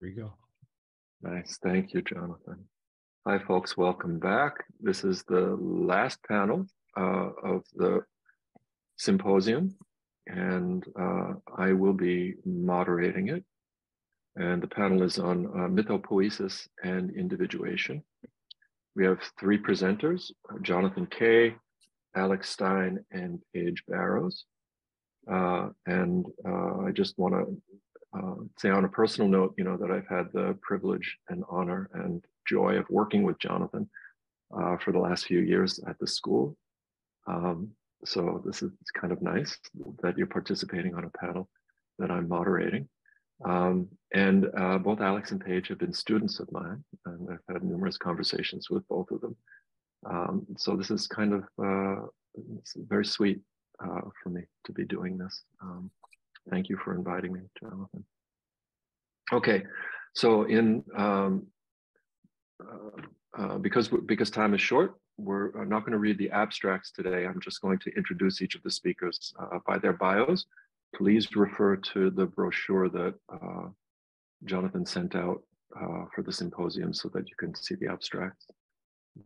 Here you go. Nice. Thank you, Jonathan. Hi, folks. Welcome back. This is the last panel uh, of the symposium, and uh, I will be moderating it. And the panel is on uh, mythopoiesis and individuation. We have three presenters, Jonathan Kay, Alex Stein, and Paige Barrows. Uh, and uh, I just want to uh, say on a personal note, you know, that I've had the privilege and honor and joy of working with Jonathan uh, for the last few years at the school. Um, so this is kind of nice that you're participating on a panel that I'm moderating. Um, and uh, both Alex and Paige have been students of mine, and I've had numerous conversations with both of them. Um, so this is kind of uh, very sweet uh, for me to be doing this. Thank you for inviting me, Jonathan. Okay, so in um, uh, uh, because because time is short, we're not going to read the abstracts today. I'm just going to introduce each of the speakers uh, by their bios. Please refer to the brochure that uh, Jonathan sent out uh, for the symposium so that you can see the abstracts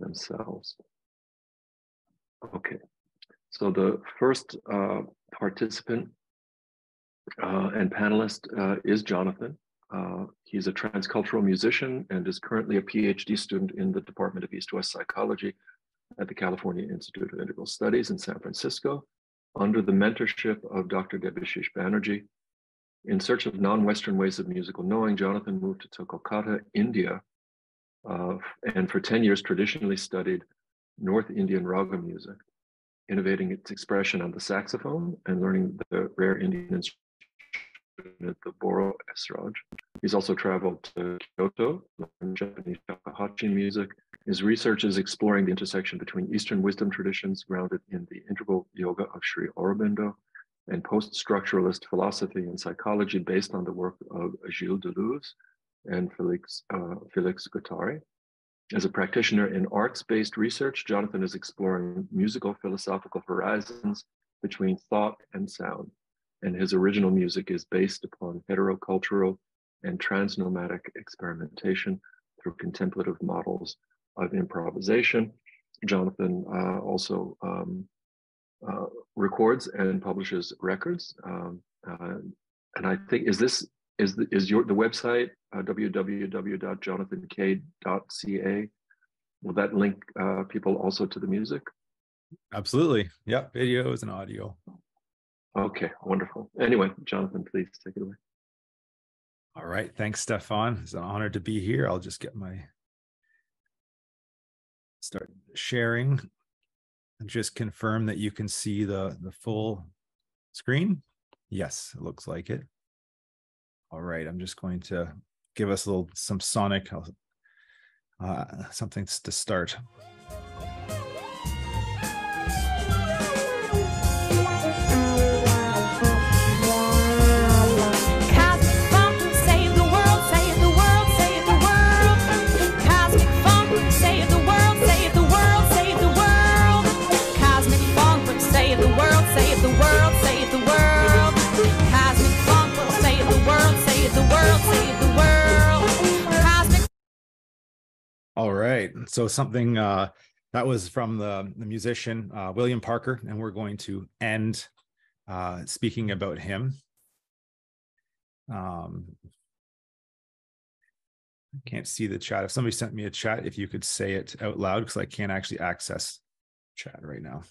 themselves. Okay, so the first uh, participant uh, and panelist uh, is Jonathan. Uh, he's a transcultural musician and is currently a PhD student in the Department of East-West Psychology at the California Institute of Integral Studies in San Francisco under the mentorship of Dr. Debashish Banerjee. In search of non-Western ways of musical knowing, Jonathan moved to Kolkata, India, uh, and for 10 years traditionally studied North Indian raga music, innovating its expression on the saxophone and learning the rare Indian instrument the Boro Esraj. He's also traveled to Kyoto, Japanese shakuhachi music. His research is exploring the intersection between Eastern wisdom traditions grounded in the integral yoga of Sri Aurobindo and post-structuralist philosophy and psychology based on the work of Gilles Deleuze and Felix, uh, Felix Guattari. As a practitioner in arts-based research, Jonathan is exploring musical philosophical horizons between thought and sound and his original music is based upon heterocultural and transnomadic experimentation through contemplative models of improvisation. Jonathan uh, also um, uh, records and publishes records. Um, uh, and I think is this is the, is your the website uh, www.jonathank.ca? Will that link uh, people also to the music? Absolutely. Yep, videos and audio. Okay, wonderful. Anyway, Jonathan, please take it away. All right. Thanks, Stefan. It's an honor to be here. I'll just get my start sharing and just confirm that you can see the, the full screen. Yes, it looks like it. All right. I'm just going to give us a little some sonic uh, something to start. All right. So something uh, that was from the, the musician uh, William Parker, and we're going to end uh, speaking about him. Um, I can't see the chat. If somebody sent me a chat, if you could say it out loud, because I can't actually access chat right now.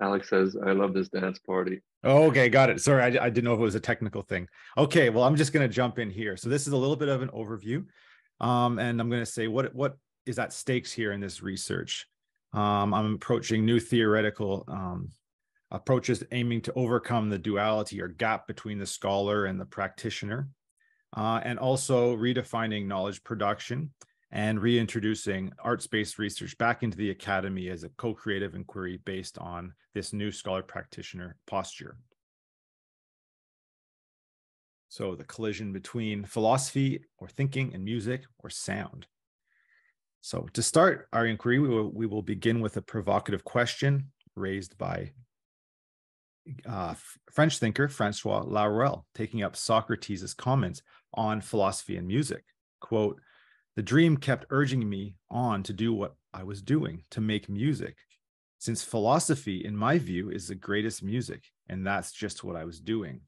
Alex says, I love this dance party. Oh, okay, got it. Sorry, I, I didn't know if it was a technical thing. Okay, well, I'm just going to jump in here. So this is a little bit of an overview. Um, and I'm going to say what what is at stakes here in this research. Um, I'm approaching new theoretical um, approaches aiming to overcome the duality or gap between the scholar and the practitioner, uh, and also redefining knowledge production and reintroducing arts-based research back into the academy as a co-creative inquiry based on this new scholar practitioner posture. So the collision between philosophy or thinking and music or sound. So to start our inquiry, we will, we will begin with a provocative question raised by uh, French thinker Francois Laruelle, taking up Socrates' comments on philosophy and music. Quote, the dream kept urging me on to do what I was doing, to make music, since philosophy, in my view, is the greatest music, and that's just what I was doing.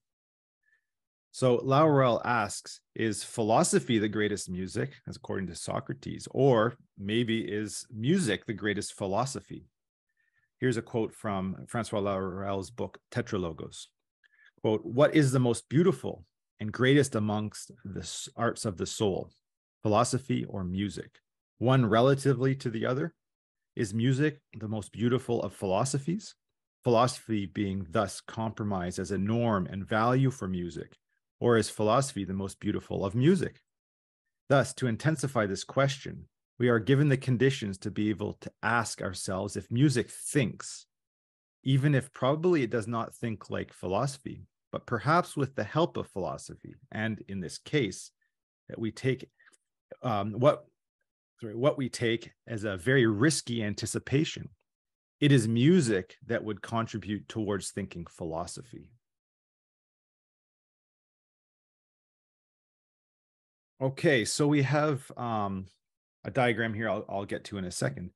So Laruelle asks, is philosophy the greatest music, as according to Socrates, or maybe is music the greatest philosophy? Here's a quote from Francois Laruelle's book, Tetralogos. Quote, what is the most beautiful and greatest amongst the arts of the soul, philosophy or music? One relatively to the other? Is music the most beautiful of philosophies? Philosophy being thus compromised as a norm and value for music, or is philosophy the most beautiful of music? Thus, to intensify this question, we are given the conditions to be able to ask ourselves if music thinks, even if probably it does not think like philosophy, but perhaps with the help of philosophy. And in this case, that we take um, what sorry, what we take as a very risky anticipation. It is music that would contribute towards thinking philosophy. Okay, so we have um, a diagram here I'll, I'll get to in a second.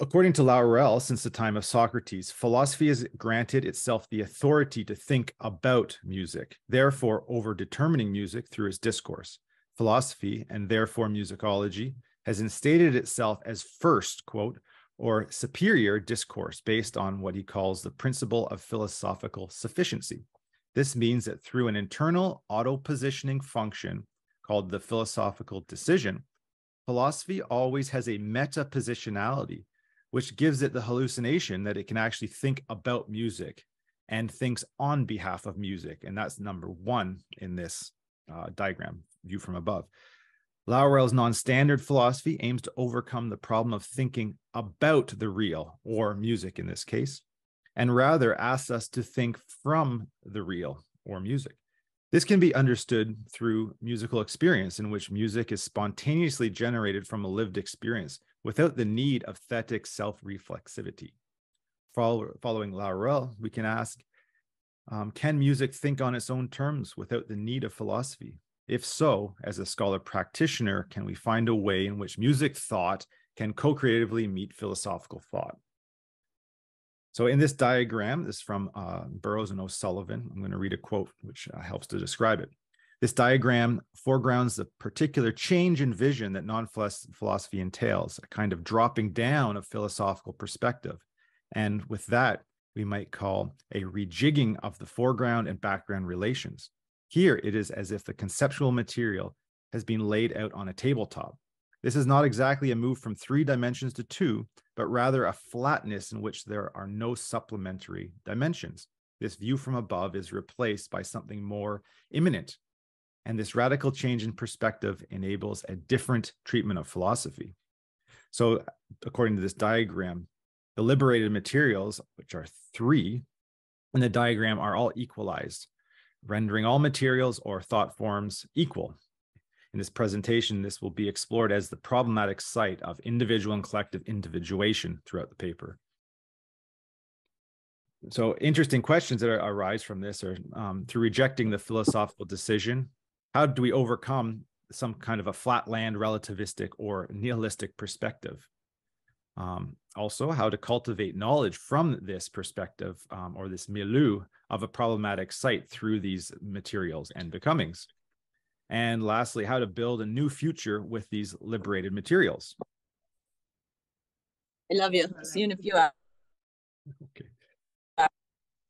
According to Laruelle, since the time of Socrates, philosophy has granted itself the authority to think about music, therefore over determining music through its discourse. Philosophy, and therefore musicology, has instated itself as first, quote, or superior discourse based on what he calls the principle of philosophical sufficiency. This means that through an internal auto positioning function called the philosophical decision, philosophy always has a meta positionality, which gives it the hallucination that it can actually think about music and thinks on behalf of music. And that's number one in this uh, diagram view from above. Laruelle's non-standard philosophy aims to overcome the problem of thinking about the real, or music in this case, and rather asks us to think from the real, or music. This can be understood through musical experience, in which music is spontaneously generated from a lived experience without the need of thetic self reflexivity. following Laruelle, we can ask um, Can music think on its own terms without the need of philosophy? If so, as a scholar practitioner, can we find a way in which music thought can co creatively meet philosophical thought? So in this diagram, this is from uh, Burrows and O'Sullivan. I'm going to read a quote which uh, helps to describe it. This diagram foregrounds the particular change in vision that non-philosophy entails, a kind of dropping down of philosophical perspective. And with that, we might call a rejigging of the foreground and background relations. Here, it is as if the conceptual material has been laid out on a tabletop. This is not exactly a move from three dimensions to two, but rather a flatness in which there are no supplementary dimensions. This view from above is replaced by something more immanent. And this radical change in perspective enables a different treatment of philosophy. So, according to this diagram, the liberated materials, which are three in the diagram, are all equalized, rendering all materials or thought forms equal in this presentation, this will be explored as the problematic site of individual and collective individuation throughout the paper. So interesting questions that arise from this are um, through rejecting the philosophical decision, how do we overcome some kind of a flatland relativistic or nihilistic perspective? Um, also, how to cultivate knowledge from this perspective um, or this milieu of a problematic site through these materials and becomings. And lastly, how to build a new future with these liberated materials. I love you. See you in a few hours. Okay.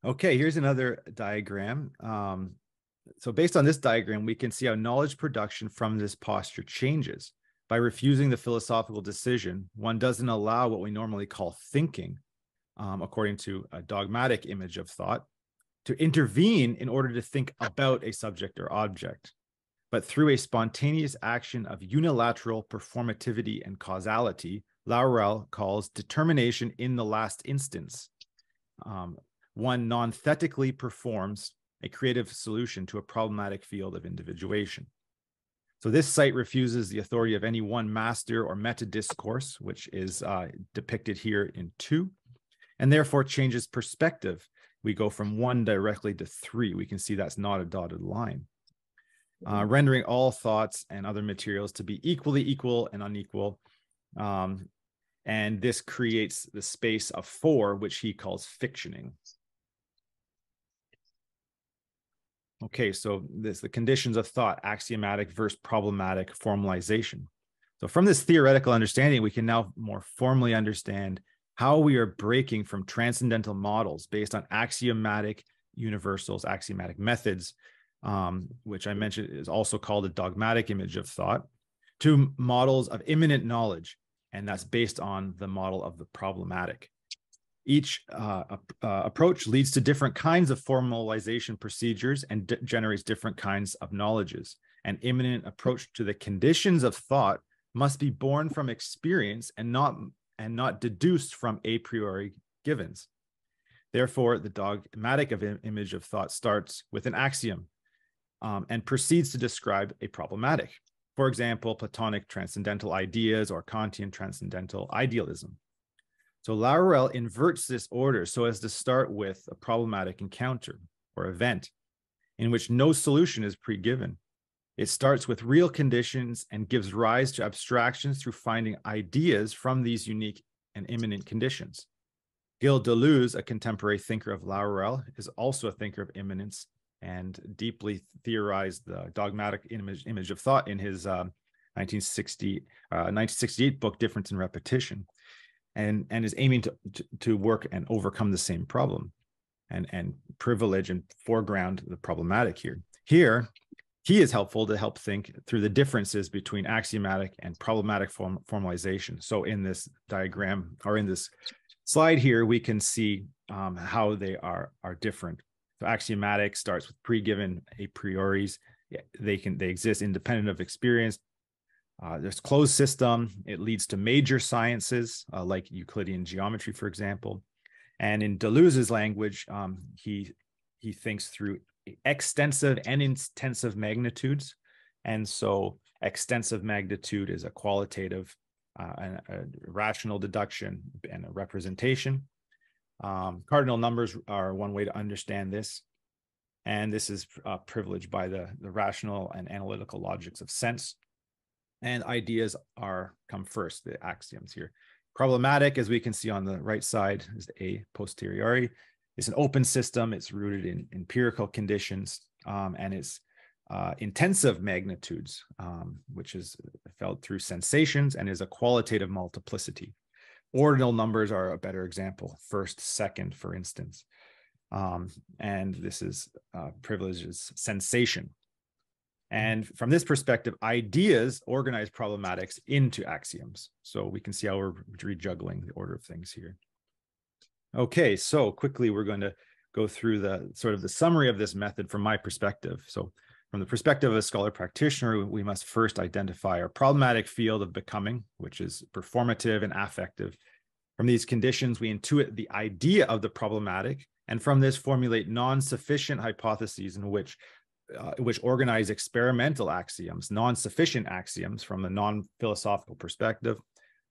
Okay, here's another diagram. Um, so based on this diagram, we can see how knowledge production from this posture changes. By refusing the philosophical decision, one doesn't allow what we normally call thinking, um, according to a dogmatic image of thought, to intervene in order to think about a subject or object but through a spontaneous action of unilateral performativity and causality, Laruelle calls determination in the last instance. Um, one non thetically performs a creative solution to a problematic field of individuation. So this site refuses the authority of any one master or meta discourse, which is uh, depicted here in two, and therefore changes perspective. We go from one directly to three. We can see that's not a dotted line. Uh, rendering all thoughts and other materials to be equally equal and unequal. Um, and this creates the space of four, which he calls fictioning. Okay, so this the conditions of thought, axiomatic versus problematic formalization. So from this theoretical understanding, we can now more formally understand how we are breaking from transcendental models based on axiomatic universals, axiomatic methods, um, which I mentioned is also called a dogmatic image of thought, to models of immanent knowledge, and that's based on the model of the problematic. Each uh, uh, approach leads to different kinds of formalization procedures and generates different kinds of knowledges. An immanent approach to the conditions of thought must be born from experience and not and not deduced from a priori givens. Therefore, the dogmatic of image of thought starts with an axiom um, and proceeds to describe a problematic. For example, Platonic transcendental ideas or Kantian transcendental idealism. So Laruelle inverts this order so as to start with a problematic encounter or event in which no solution is pre-given. It starts with real conditions and gives rise to abstractions through finding ideas from these unique and immanent conditions. Gilles Deleuze, a contemporary thinker of Laruelle, is also a thinker of immanence and deeply theorized the dogmatic image, image of thought in his uh, 1960, uh, 1968 book, Difference and Repetition, and, and is aiming to, to, to work and overcome the same problem and, and privilege and foreground the problematic here. Here, he is helpful to help think through the differences between axiomatic and problematic form, formalization. So in this diagram or in this slide here, we can see um, how they are, are different. So axiomatic starts with pre-given a prioris. They can they exist independent of experience. Uh, there's closed system. It leads to major sciences uh, like Euclidean geometry, for example. And in Deleuze's language, um, he he thinks through extensive and intensive magnitudes. And so extensive magnitude is a qualitative, uh, a, rational deduction and a representation. Um, cardinal numbers are one way to understand this. And this is uh, privileged by the, the rational and analytical logics of sense. And ideas are come first, the axioms here. Problematic, as we can see on the right side, is a posteriori. It's an open system. It's rooted in empirical conditions um, and it's uh, intensive magnitudes, um, which is felt through sensations and is a qualitative multiplicity. Ordinal numbers are a better example, first, second, for instance. Um, and this is uh, privileges sensation. And from this perspective, ideas organize problematics into axioms. So we can see how we're rejuggling the order of things here. Okay, so quickly we're going to go through the sort of the summary of this method from my perspective. So from the perspective of a scholar practitioner, we must first identify our problematic field of becoming, which is performative and affective. From these conditions, we intuit the idea of the problematic, and from this formulate non-sufficient hypotheses in which uh, which organize experimental axioms, non-sufficient axioms from a non-philosophical perspective,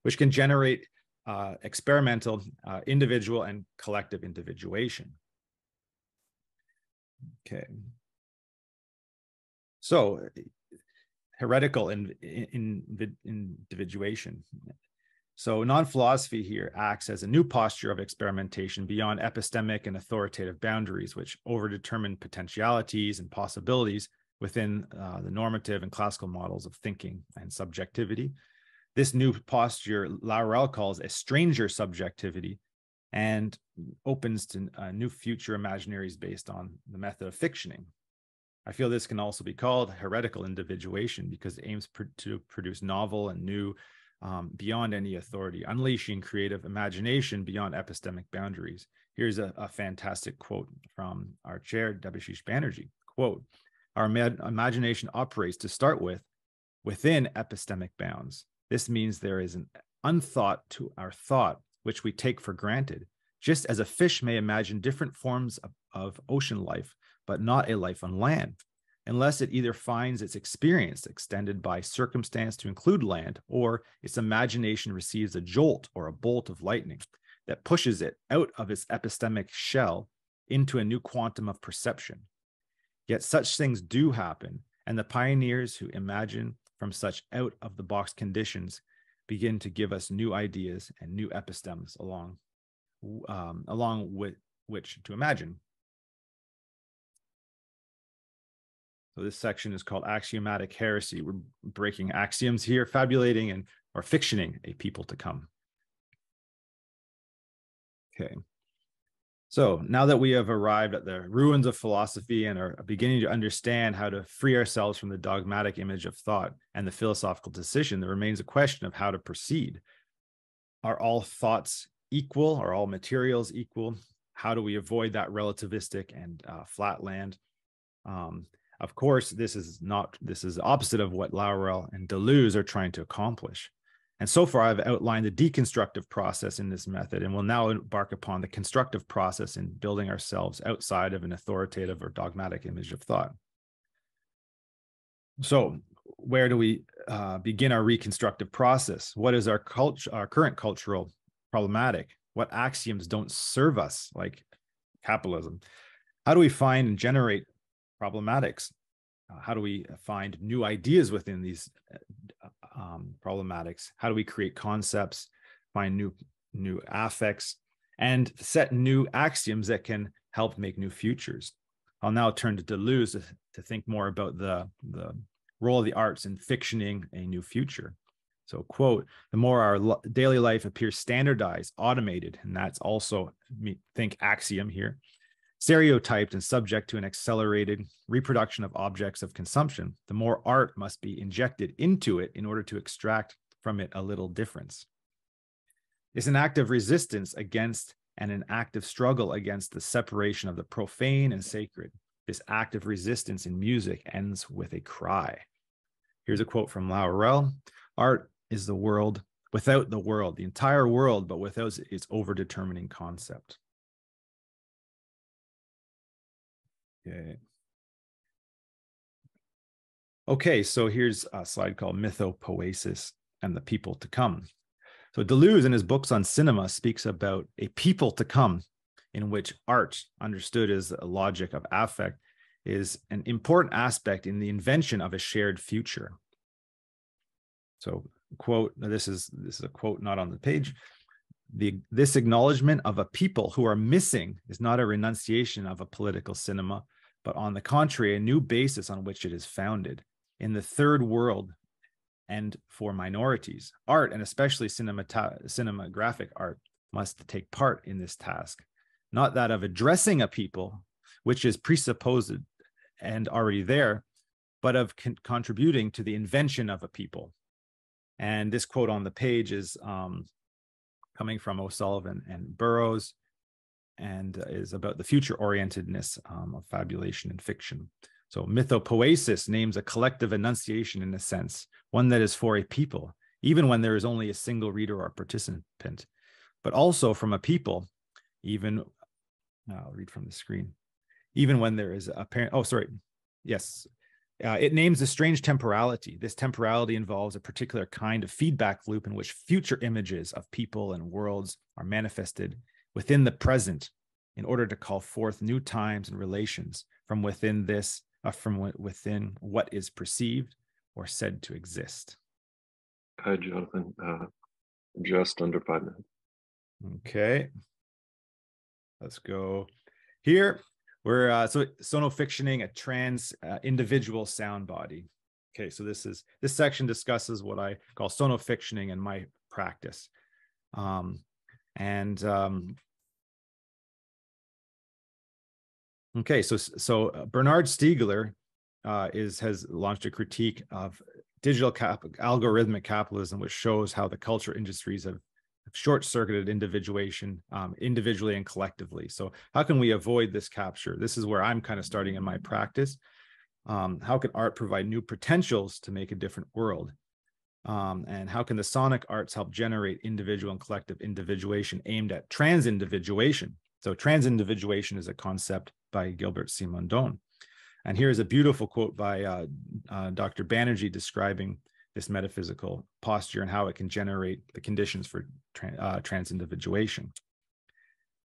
which can generate uh, experimental, uh, individual, and collective individuation. Okay. So, heretical in, in, in individuation. So, non philosophy here acts as a new posture of experimentation beyond epistemic and authoritative boundaries, which overdetermine potentialities and possibilities within uh, the normative and classical models of thinking and subjectivity, this new posture, Laruelle calls a stranger subjectivity and opens to uh, new future imaginaries based on the method of fictioning. I feel this can also be called heretical individuation because it aims pr- to produce novel and new um, beyond any authority, unleashing creative imagination beyond epistemic boundaries. Here's a, a fantastic quote from our chair, Debashish Banerjee. Quote, our imagination operates to start with within epistemic bounds. This means there is an unthought to our thought, which we take for granted, just as a fish may imagine different forms of, of ocean life, but not a life on land, unless it either finds its experience extended by circumstance to include land, or its imagination receives a jolt or a bolt of lightning that pushes it out of its epistemic shell into a new quantum of perception. Yet such things do happen, and the pioneers who imagine from such out of the box conditions begin to give us new ideas and new epistems along, um, along with which to imagine. So this section is called axiomatic heresy. We're breaking axioms here, fabulating and or fictioning a people to come. Okay. So now that we have arrived at the ruins of philosophy and are beginning to understand how to free ourselves from the dogmatic image of thought and the philosophical decision, there remains a question of how to proceed. Are all thoughts equal? Are all materials equal? How do we avoid that relativistic and uh, flat land? Um, of course, this is not this is opposite of what Laruelle and Deleuze are trying to accomplish. And so far, I've outlined the deconstructive process in this method, and we'll now embark upon the constructive process in building ourselves outside of an authoritative or dogmatic image of thought. So, where do we uh, begin our reconstructive process? What is our culture, our current cultural problematic? What axioms don't serve us, like capitalism? How do we find and generate problematics? Uh, how do we find new ideas within these uh, um, problematics? How do we create concepts, find new new affects, and set new axioms that can help make new futures? I'll now turn to Deleuze to, to think more about the, the role of the arts in fictioning a new future. So, quote, the more our daily life appears standardized, automated, and that's also, me, think axiom here, stereotyped and subject to an accelerated reproduction of objects of consumption, the more art must be injected into it in order to extract from it a little difference. It's an act of resistance against and an active struggle against the separation of the profane and sacred. This act of resistance in music ends with a cry. Here's a quote from Laruelle Art is the world without the world, the entire world, but without its overdetermining concept. Okay. Okay, so here's a slide called Mythopoiesis and the people to come. So Deleuze in his books on cinema speaks about a people to come in which art, understood as a logic of affect, is an important aspect in the invention of a shared future. So quote, this is this is a quote not on the page. The, this acknowledgement of a people who are missing is not a renunciation of a political cinema, but on the contrary, a new basis on which it is founded. In the third world and for minorities, art and especially cinemata- cinematographic art must take part in this task, not that of addressing a people, which is presupposed and already there, but of con- contributing to the invention of a people. And this quote on the page is um, coming from O'Sullivan and Burrows and is about the future orientedness um, of fabulation and fiction. So, mythopoiesis names a collective enunciation in a sense, one that is for a people, even when there is only a single reader or participant, but also from a people, even, I'll read from the screen, even when there is a parent, oh, sorry, yes. Uh, it names a strange temporality. This temporality involves a particular kind of feedback loop in which future images of people and worlds are manifested within the present in order to call forth new times and relations from within this, uh, from within what is perceived or said to exist. Hi, Jonathan. Uh, just under five minutes. Okay. Let's go here. We're uh, so sonofictioning a trans uh, individual sound body. Okay, so this is this section discusses what I call sonofictioning in my practice. Um, and um, okay, so so uh, Bernard Stiegler uh, is has launched a critique of digital cap- algorithmic capitalism, which shows how the culture industries have short-circuited individuation um, individually and collectively. So how can we avoid this capture? This is where I'm kind of starting in my practice. Um, how can art provide new potentials to make a different world? Um, and how can the sonic arts help generate individual and collective individuation aimed at trans-individuation? So trans-individuation is a concept by Gilbert Simondon. And here's a beautiful quote by uh, uh, Dr. Banerjee describing this metaphysical posture and how it can generate the conditions for tra- uh, trans-individuation.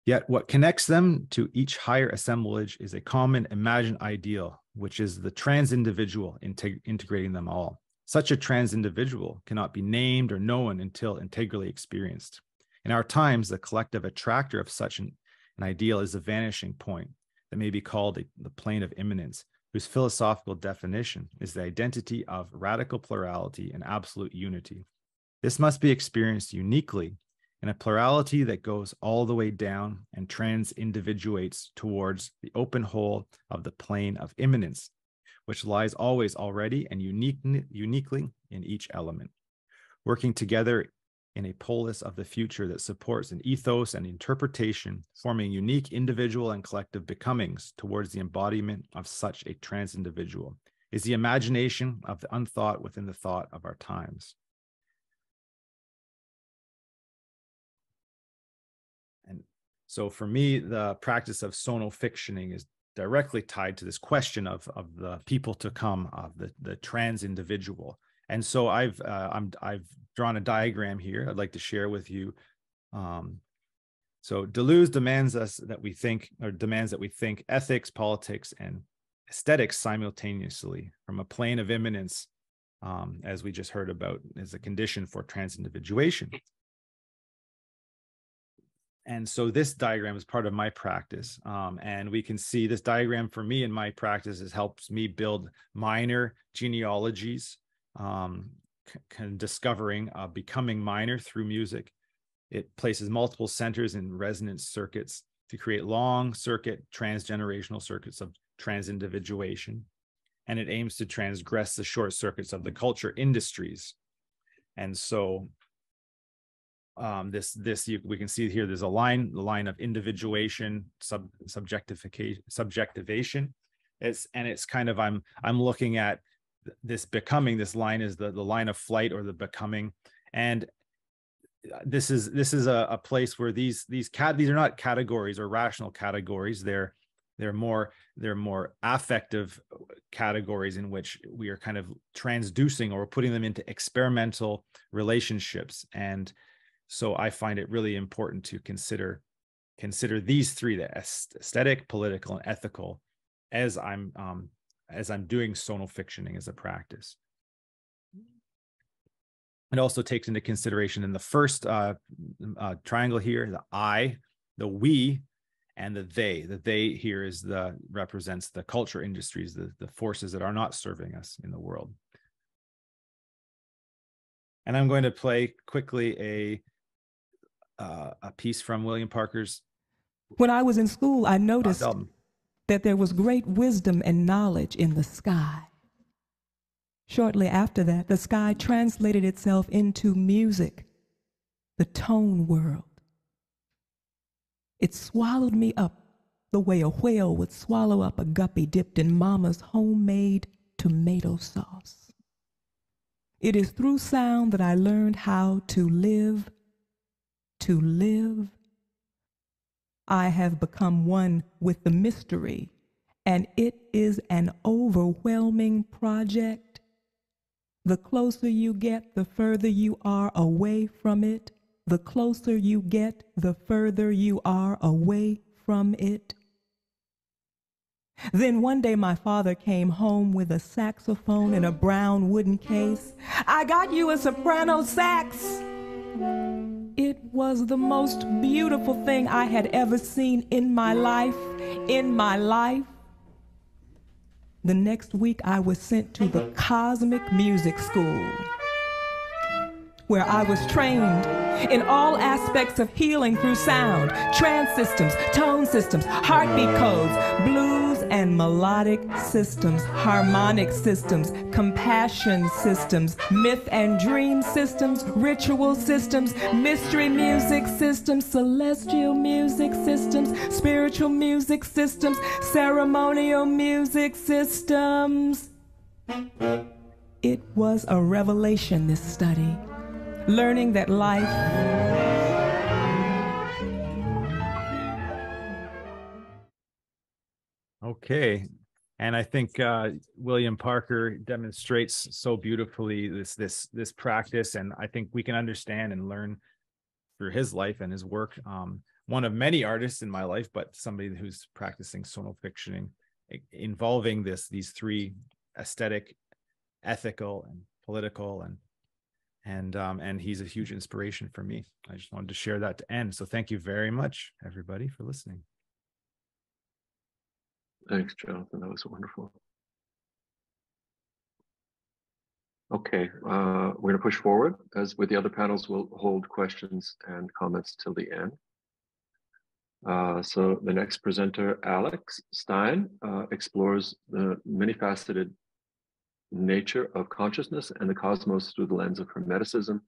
Yet what connects them to each higher assemblage is a common imagined ideal, which is the trans individual integ- integrating them all. Such a trans individual cannot be named or known until integrally experienced. In our times, the collective attractor of such an, an ideal is a vanishing point that may be called a, the plane of immanence, whose philosophical definition is the identity of radical plurality and absolute unity. This must be experienced uniquely in a plurality that goes all the way down and trans individuates towards the open hole of the plane of immanence, which lies always already and unique, uniquely in each element. Working together in a polis of the future that supports an ethos and interpretation, forming unique individual and collective becomings towards the embodiment of such a trans individual, is the imagination of the unthought within the thought of our times. And so for me, the practice of sonofictioning is directly tied to this question of, of the people to come, of the, the trans individual. And so I've uh, I'm I've drawn a diagram here. I'd like to share with you. Um, so Deleuze demands us that we think, or demands that we think ethics, politics, and aesthetics simultaneously from a plane of immanence, um, as we just heard about, as a condition for transindividuation. And so this diagram is part of my practice. Um, and we can see this diagram for me in my practice has helps me build minor genealogies um, kind of discovering uh, becoming minor through music. It places multiple centers in resonance circuits to create long circuit transgenerational circuits of transindividuation. And it aims to transgress the short circuits of the culture industries. And so um, this this you, we can see here there's a line the line of individuation sub subjectification subjectivation it's and it's kind of i'm i'm looking at this becoming this line is the the line of flight or the becoming. And uh, this is this is a, a place where these these cat these are not categories or rational categories. They're they're more they're more affective categories in which we are kind of transducing or putting them into experimental relationships. And so i find it really important to consider consider these three the aesthetic political and ethical as i'm um, as I'm doing sonofictioning as a practice. It also takes into consideration in the first uh, uh, triangle here, the I, the we, and the they. The they here is the represents the culture industries, the, the forces that are not serving us in the world. And I'm going to play quickly a uh, a piece from William Parker's. When I was in school, I noticed that there was great wisdom and knowledge in the sky. Shortly after that, the sky translated itself into music, the tone world. It swallowed me up the way a whale would swallow up a guppy dipped in mama's homemade tomato sauce. It is through sound that I learned how to live, to live, I have become one with the mystery, and it is an overwhelming project. The closer you get, the further you are away from it. The closer you get, the further you are away from it. Then one day my father came home with a saxophone in a brown wooden case. I got you a soprano sax. It was the most beautiful thing I had ever seen in my life, in my life. The next week, I was sent to the Cosmic Music School, where I was trained in all aspects of healing through sound, trance systems, tone systems, heartbeat codes, blues and melodic systems, harmonic systems, compassion systems, myth and dream systems, ritual systems, mystery music systems, celestial music systems, spiritual music systems, ceremonial music systems. It was a revelation, this study, learning that life Okay. And I think uh, William Parker demonstrates so beautifully this this this practice, and I think we can understand and learn through his life and his work um, one of many artists in my life, but somebody who's practicing sonofictioning, involving this these three aesthetic, ethical, and political, and and um, and he's a huge inspiration for me. I just wanted to share that to end. So thank you very much, everybody, for listening. Thanks, Jonathan. That was wonderful. Okay, uh, we're going to push forward. As with the other panels, we'll hold questions and comments till the end. Uh, so the next presenter, Alex Stein, uh, explores the many-faceted nature of consciousness and the cosmos through the lens of Hermeticism,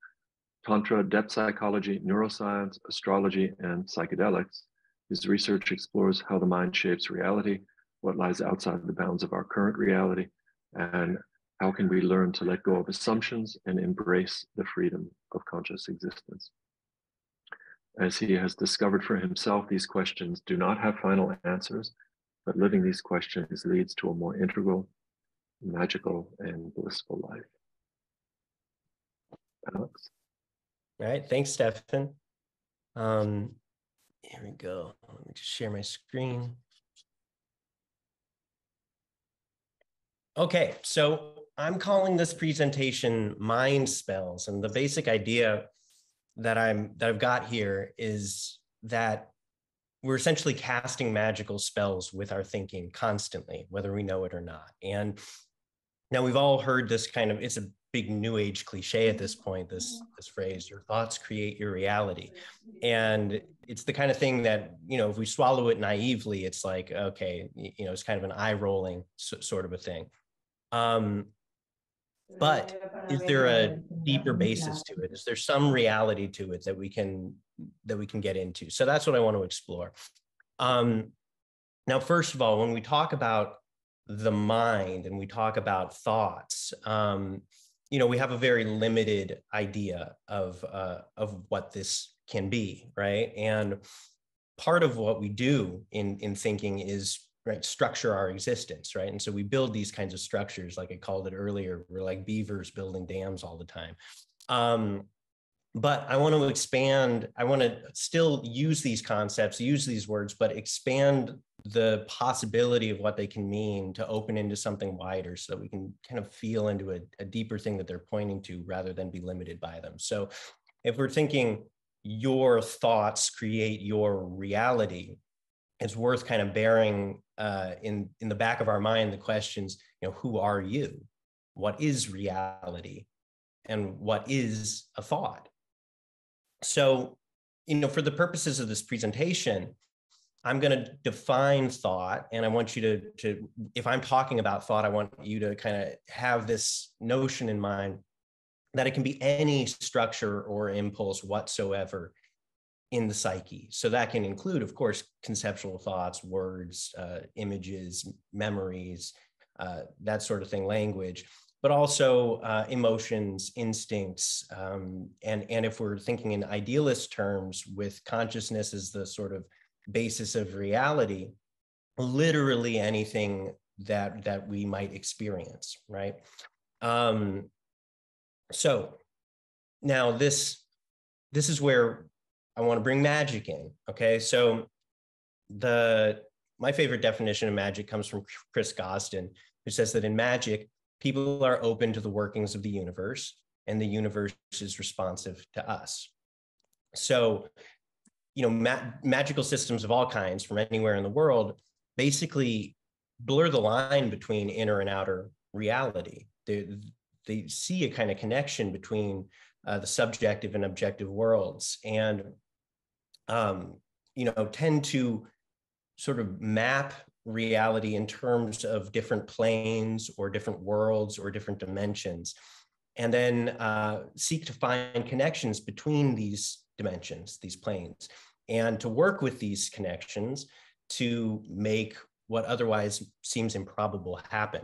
Tantra, depth psychology, neuroscience, astrology, and psychedelics. His research explores how the mind shapes reality, what lies outside the bounds of our current reality, and how can we learn to let go of assumptions and embrace the freedom of conscious existence. As he has discovered for himself, these questions do not have final answers, but living these questions leads to a more integral, magical, and blissful life. Alex? All right, thanks, Stefan. Um, here we go. Let me just share my screen. Okay, so I'm calling this presentation Mind Spells, and the basic idea that I'm that I've got here is that we're essentially casting magical spells with our thinking constantly, whether we know it or not. And now we've all heard this kind of it's a big new age cliche at this point this this phrase your thoughts create your reality and it's the kind of thing that you know if we swallow it naively it's like okay you know it's kind of an eye rolling sort of a thing um but is there a deeper basis to it? Is there some reality to it that we can that we can get into? So that's what i want to explore. Um, now first of all when we talk about the mind and we talk about thoughts um, you know we have a very limited idea of uh, of what this can be right? And part of what we do in in thinking is right structure our existence right? And so we build these kinds of structures like i called it earlier we're like beavers building dams all the time. Um, but i want to expand i want to still use these concepts use these words but expand the possibility of what they can mean to open into something wider so that we can kind of feel into a, a deeper thing that they're pointing to rather than be limited by them. So if we're thinking your thoughts create your reality it's worth kind of bearing uh, in in the back of our mind the questions you know who are you? What is reality? And what is a thought? So you know for the purposes of this presentation i'm going to define thought and i want you to to if i'm talking about thought i want you to kind of have this notion in mind that it can be any structure or impulse whatsoever in the psyche. So that can include, of course, conceptual thoughts, words, uh, images, memories, uh, that sort of thing, language, but also uh, emotions, instincts. Um, and, and if we're thinking in idealist terms with consciousness as the sort of basis of reality, literally anything that, that we might experience, right? Um, so now this, this is where I want to bring magic in. Okay. So the my favorite definition of magic comes from Chris Gosden, who says that in magic, people are open to the workings of the universe and the universe is responsive to us. So, you know, ma- magical systems of all kinds from anywhere in the world basically blur the line between inner and outer reality. They, they see a kind of connection between uh, the subjective and objective worlds. And um, you know, tend to sort of map reality in terms of different planes or different worlds or different dimensions, and then uh, seek to find connections between these dimensions, these planes, and to work with these connections to make what otherwise seems improbable happen.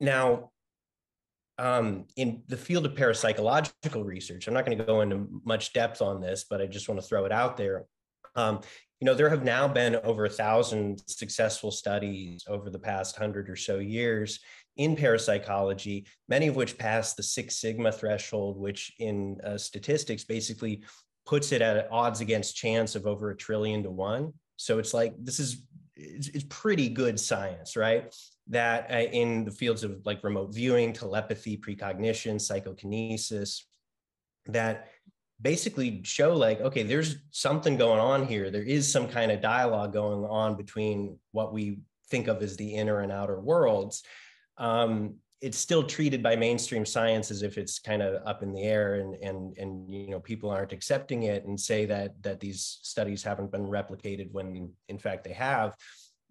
Now, um, in the field of parapsychological research, I'm not going to go into much depth on this, but I just want to throw it out there. Um, you know, there have now been over a thousand successful studies over the past hundred or so years in parapsychology, many of which pass the Six Sigma threshold, which in uh, statistics basically puts it at odds against chance of over a trillion to one. So it's like this is it's, it's pretty good science, right? That uh, in the fields of like remote viewing, telepathy, precognition, psychokinesis, that basically show like okay there's something going on here. There is some kind of dialogue going on between what we think of as the inner and outer worlds. Um, it's still treated by mainstream science as if it's kind of up in the air and and and you know people aren't accepting it and say that that these studies haven't been replicated when in fact they have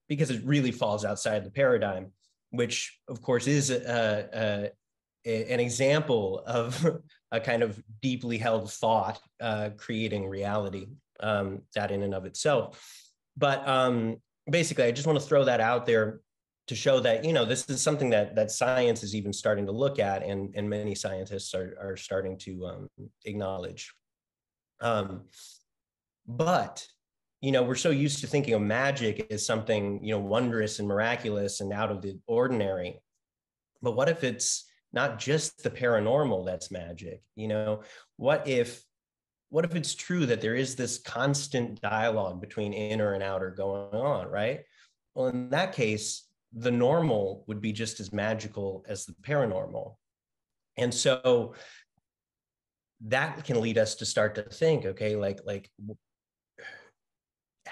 because it really falls outside the paradigm which of course is a, a, a an example of a kind of deeply held thought uh, creating reality um, that in and of itself. But um, basically i just want to throw that out there to show that you know this is something that that science is even starting to look at and and many scientists are, are starting to um, acknowledge. Um, but you know we're so used to thinking of magic as something you know wondrous and miraculous and out of the ordinary. But what if it's not just the paranormal that's magic you know? What if what if it's true that there is this constant dialogue between inner and outer going on right? Well in that case the normal would be just as magical as the paranormal. And so that can lead us to start to think okay like like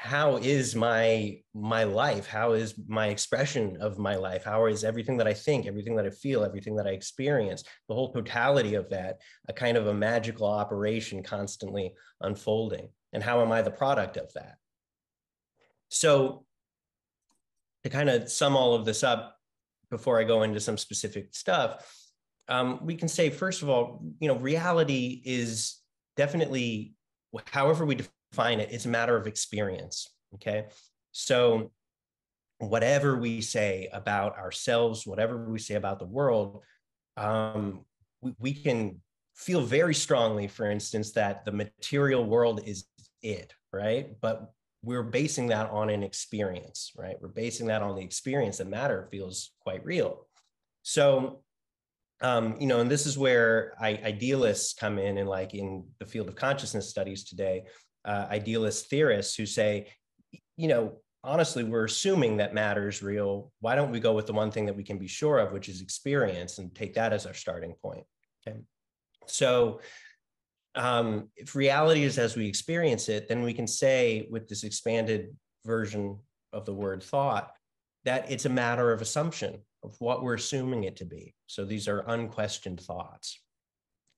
how is my my life? How is my expression of my life? How is everything that i think everything that i feel everything that i experience? The whole totality of that a kind of a magical operation constantly unfolding. And how am i the product of that? So to kind of sum all of this up before I go into some specific stuff, um, we can say, first of all, you know, reality is definitely, however we define it, it's a matter of experience. Okay. So, whatever we say about ourselves, whatever we say about the world, um, we, we can feel very strongly, for instance, that the material world is it, right? But we're basing that on an experience, right? We're basing that on the experience that matter feels quite real. So, um, you know, and this is where I, idealists come in, and like in the field of consciousness studies today, uh, idealist theorists who say, you know, honestly, we're assuming that matter is real. Why don't we go with the one thing that we can be sure of, which is experience, and take that as our starting point? Okay. So, um, if reality is as we experience it, then we can say with this expanded version of the word thought that it's a matter of assumption of what we're assuming it to be. So these are unquestioned thoughts.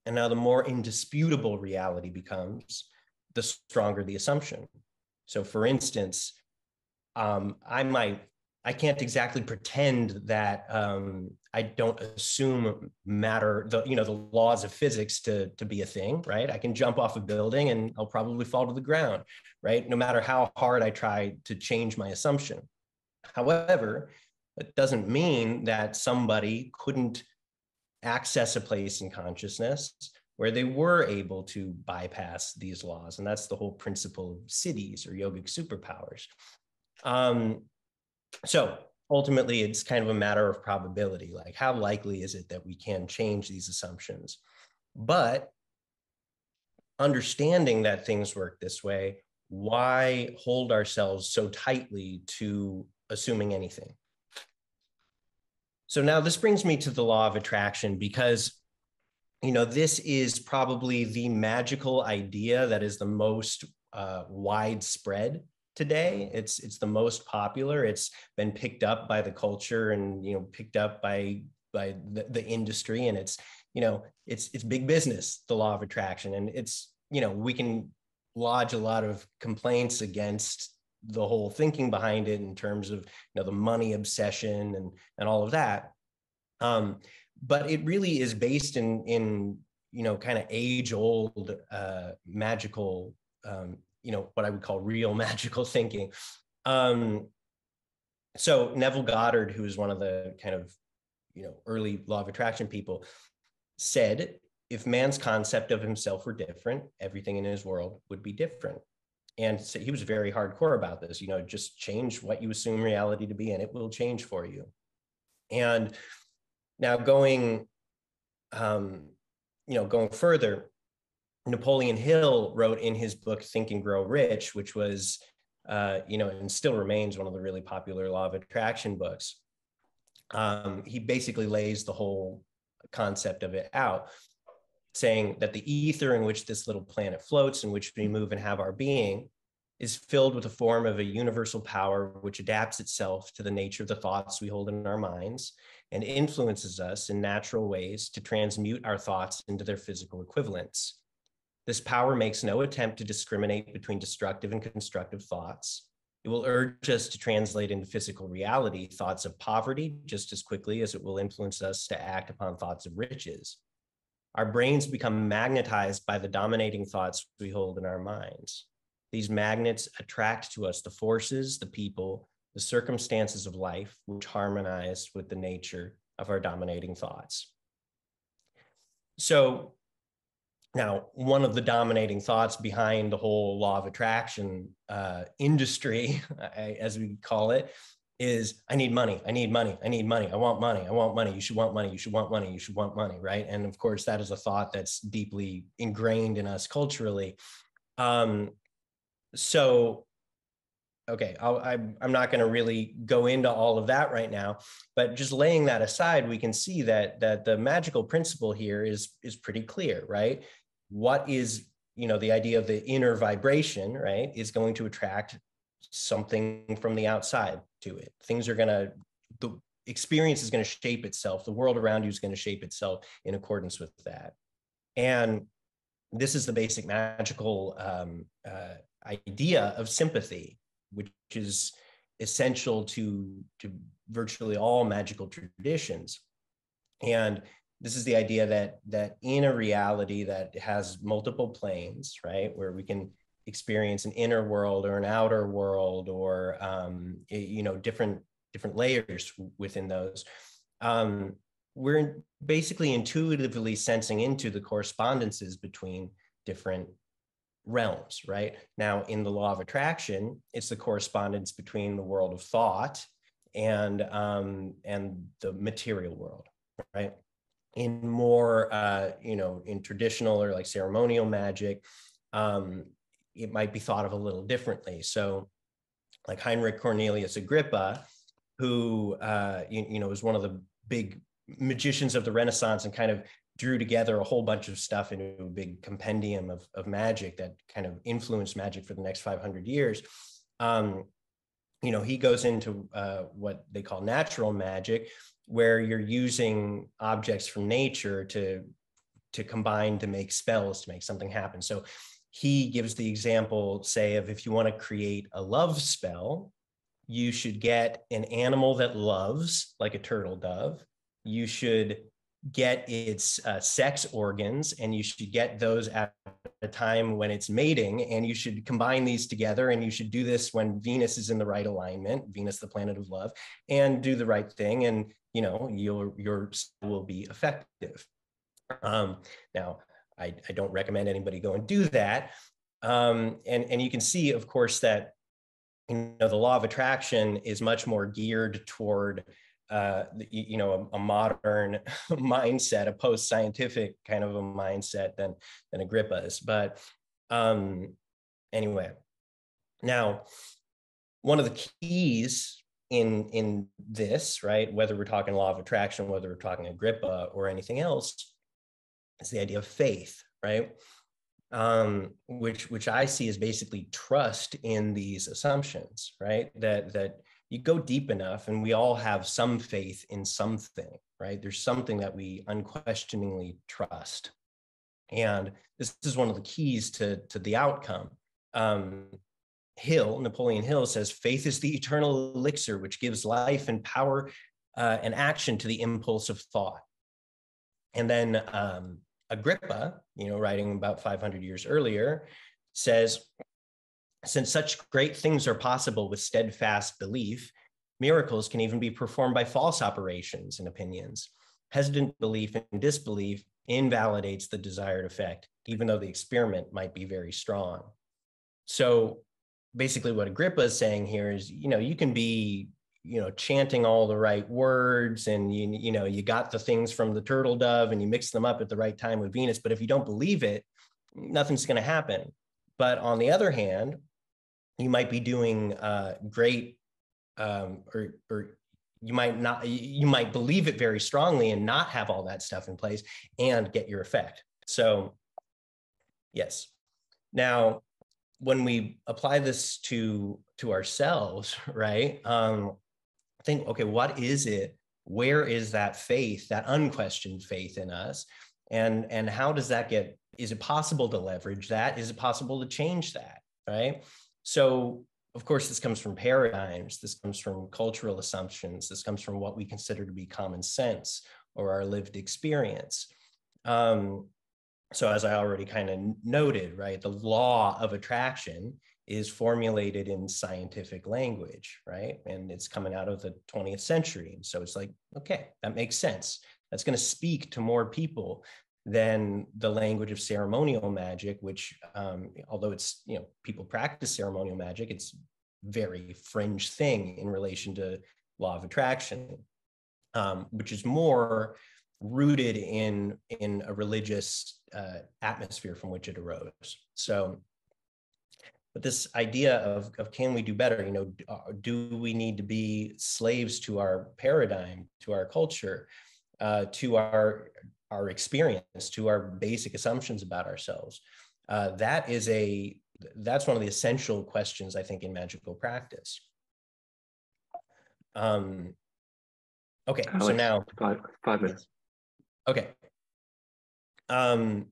And now the more indisputable reality becomes, the stronger the assumption. So for instance, um, I might I can't exactly pretend that um, I don't assume matter the you know the laws of physics to to be a thing, right? I can jump off a building and I'll probably fall to the ground, right? No matter how hard I try to change my assumption. However, it doesn't mean that somebody couldn't access a place in consciousness where they were able to bypass these laws, and that's the whole principle of siddhis or yogic superpowers. Um, so ultimately it's kind of a matter of probability like how likely is it that we can change these assumptions but understanding that things work this way why hold ourselves so tightly to assuming anything so now this brings me to the law of attraction because you know this is probably the magical idea that is the most uh, widespread today. It's it's the most popular. It's been picked up by the culture and you know picked up by by the, the industry and it's you know it's it's big business the law of attraction and it's you know we can lodge a lot of complaints against the whole thinking behind it in terms of you know the money obsession and and all of that um but it really is based in in you know kind of age old uh magical um you know what I would call real magical thinking. Um, so Neville Goddard, who is one of the kind of you know early law of attraction people, said if man's concept of himself were different, everything in his world would be different. And so he was very hardcore about this. You know, just change what you assume reality to be, and it will change for you. And now going, um, you know, going further, Napoleon Hill wrote in his book Think and Grow Rich, which was, uh, you know, and still remains one of the really popular law of attraction books. Um, he basically lays the whole concept of it out, saying that the ether in which this little planet floats, in which we move and have our being, is filled with a form of a universal power which adapts itself to the nature of the thoughts we hold in our minds and influences us in natural ways to transmute our thoughts into their physical equivalents. This power makes no attempt to discriminate between destructive and constructive thoughts. It will urge us to translate into physical reality thoughts of poverty just as quickly as it will influence us to act upon thoughts of riches. Our brains become magnetized by the dominating thoughts we hold in our minds. These magnets attract to us the forces, the people, the circumstances of life which harmonize with the nature of our dominating thoughts. So, now, one of the dominating thoughts behind the whole law of attraction uh, industry, as we call it, is I need money, I need money, I need money, I want money, I want money, you should want money, you should want money, you should want money, right? And of course, that is a thought that's deeply ingrained in us culturally. Um, so okay I'll, I'm, I'm not going to really go into all of that right now but just laying that aside we can see that that the magical principle here is is pretty clear right? What is you know the idea of the inner vibration right is going to attract something from the outside to it. Things are going to the experience is going to shape itself. The world around you is going to shape itself in accordance with that. And this is the basic magical um, uh, idea of sympathy which is essential to, to virtually all magical traditions. And this is the idea that that in a reality that has multiple planes, right, where we can experience an inner world or an outer world or um, you know different different layers within those. Um, we're basically intuitively sensing into the correspondences between different realms, right? Now, in the law of attraction, it's the correspondence between the world of thought and um, and the material world, right? In more, uh, you know, in traditional or like ceremonial magic, um, it might be thought of a little differently. So, like Heinrich Cornelius Agrippa, who uh, you, you know was one of the big magicians of the Renaissance and kind of drew together a whole bunch of stuff into a big compendium of, of magic that kind of influenced magic for the next 500 years. Um, you know, he goes into uh, what they call natural magic, where you're using objects from nature to to combine to make spells to make something happen. So he gives the example, say, of if you want to create a love spell, you should get an animal that loves, like a turtle dove. You should get its uh, sex organs and you should get those at a time when it's mating and you should combine these together and you should do this when venus is in the right alignment venus the planet of love and do the right thing and you know your your will be effective. Um, now I, I don't recommend anybody go and do that. Um, and and you can see of course that you know the law of attraction is much more geared toward uh, you know, a, a modern mindset, a post-scientific kind of a mindset than than Agrippa's. But um, anyway, now one of the keys in in this, right, whether we're talking law of attraction, whether we're talking Agrippa or anything else, is the idea of faith, right? Um, which which I see as basically trust in these assumptions, right? That that you go deep enough and we all have some faith in something right? There's something that we unquestioningly trust. And this is one of the keys to, to the outcome. Um, hill napoleon hill says faith is the eternal elixir which gives life and power uh, and action to the impulse of thought. And then um, agrippa you know writing about 500 years earlier says since such great things are possible with steadfast belief, miracles can even be performed by false operations and opinions. Hesitant belief and disbelief invalidates the desired effect, even though the experiment might be very strong. So basically what Agrippa is saying here is, you know, you can be, you know, chanting all the right words and you, you know, you got the things from the turtle dove and you mix them up at the right time with Venus, but if you don't believe it, nothing's going to happen. But on the other hand, you might be doing uh, great, um, or or you might not, you might believe it very strongly and not have all that stuff in place and get your effect. So, yes. Now, when we apply this to to ourselves, right? Um, think, okay, what is it? Where is that faith, that unquestioned faith in us? And and how does that get? Is it possible to leverage that? Is it possible to change that? Right. So of course, this comes from paradigms. This comes from cultural assumptions. This comes from what we consider to be common sense or our lived experience. Um, so as I already kind of noted, right, the law of attraction is formulated in scientific language, right? And it's coming out of the 20th century. And so it's like, okay, that makes sense. That's going to speak to more people than the language of ceremonial magic, which, um, although it's, you know, people practice ceremonial magic, it's very fringe thing in relation to law of attraction, um, which is more rooted in in a religious uh, atmosphere from which it arose. So, but this idea of of can we do better? You know, uh, do we need to be slaves to our paradigm, to our culture, uh, to our our experience, to our basic assumptions about ourselves? Uh, that is a that's one of the essential questions I think in magical practice. Um, okay, Alex, so now five five minutes. Okay. Um,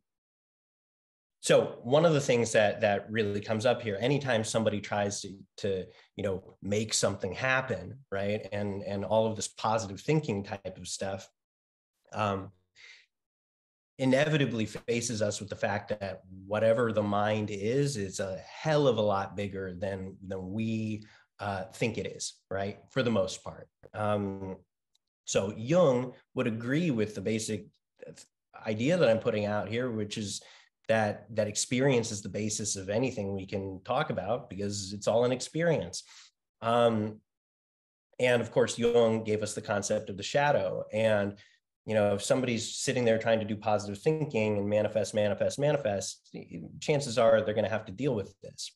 so one of the things that that really comes up here, anytime somebody tries to to you know make something happen, right, and and all of this positive thinking type of stuff, um, inevitably faces us with the fact that whatever the mind is is a hell of a lot bigger than than we uh, think it is, right, for the most part. Um, so Jung would agree with the basic idea that I'm putting out here, which is that that experience is the basis of anything we can talk about because it's all an experience. Um, and of course, Jung gave us the concept of the shadow. And you know, if somebody's sitting there trying to do positive thinking and manifest, manifest, manifest, chances are they're going to have to deal with this.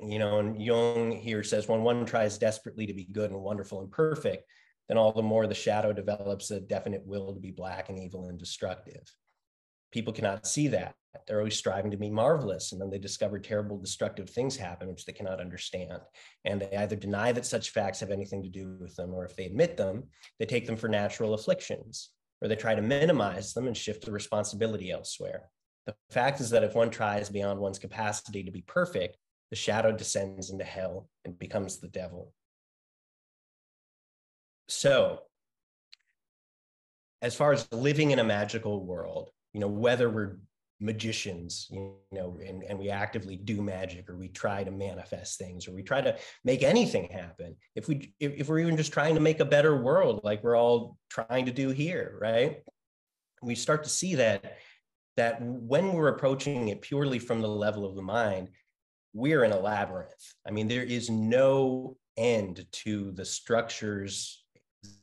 You know, and Jung here says when one tries desperately to be good and wonderful and perfect, then all the more the shadow develops a definite will to be black and evil and destructive. People cannot see that. They're always striving to be marvelous, and then they discover terrible, destructive things happen, which they cannot understand. And they either deny that such facts have anything to do with them, or if they admit them, they take them for natural afflictions, or they try to minimize them and shift the responsibility elsewhere. The fact is that if one tries beyond one's capacity to be perfect, the shadow descends into hell and becomes the devil. So, as far as living in a magical world, you know, whether we're magicians, you know, and, and we actively do magic or we try to manifest things or we try to make anything happen. If we if, if we're even just trying to make a better world like we're all trying to do here, right? We start to see that that when we're approaching it purely from the level of the mind, we're in a labyrinth. I mean, there is no end to the structures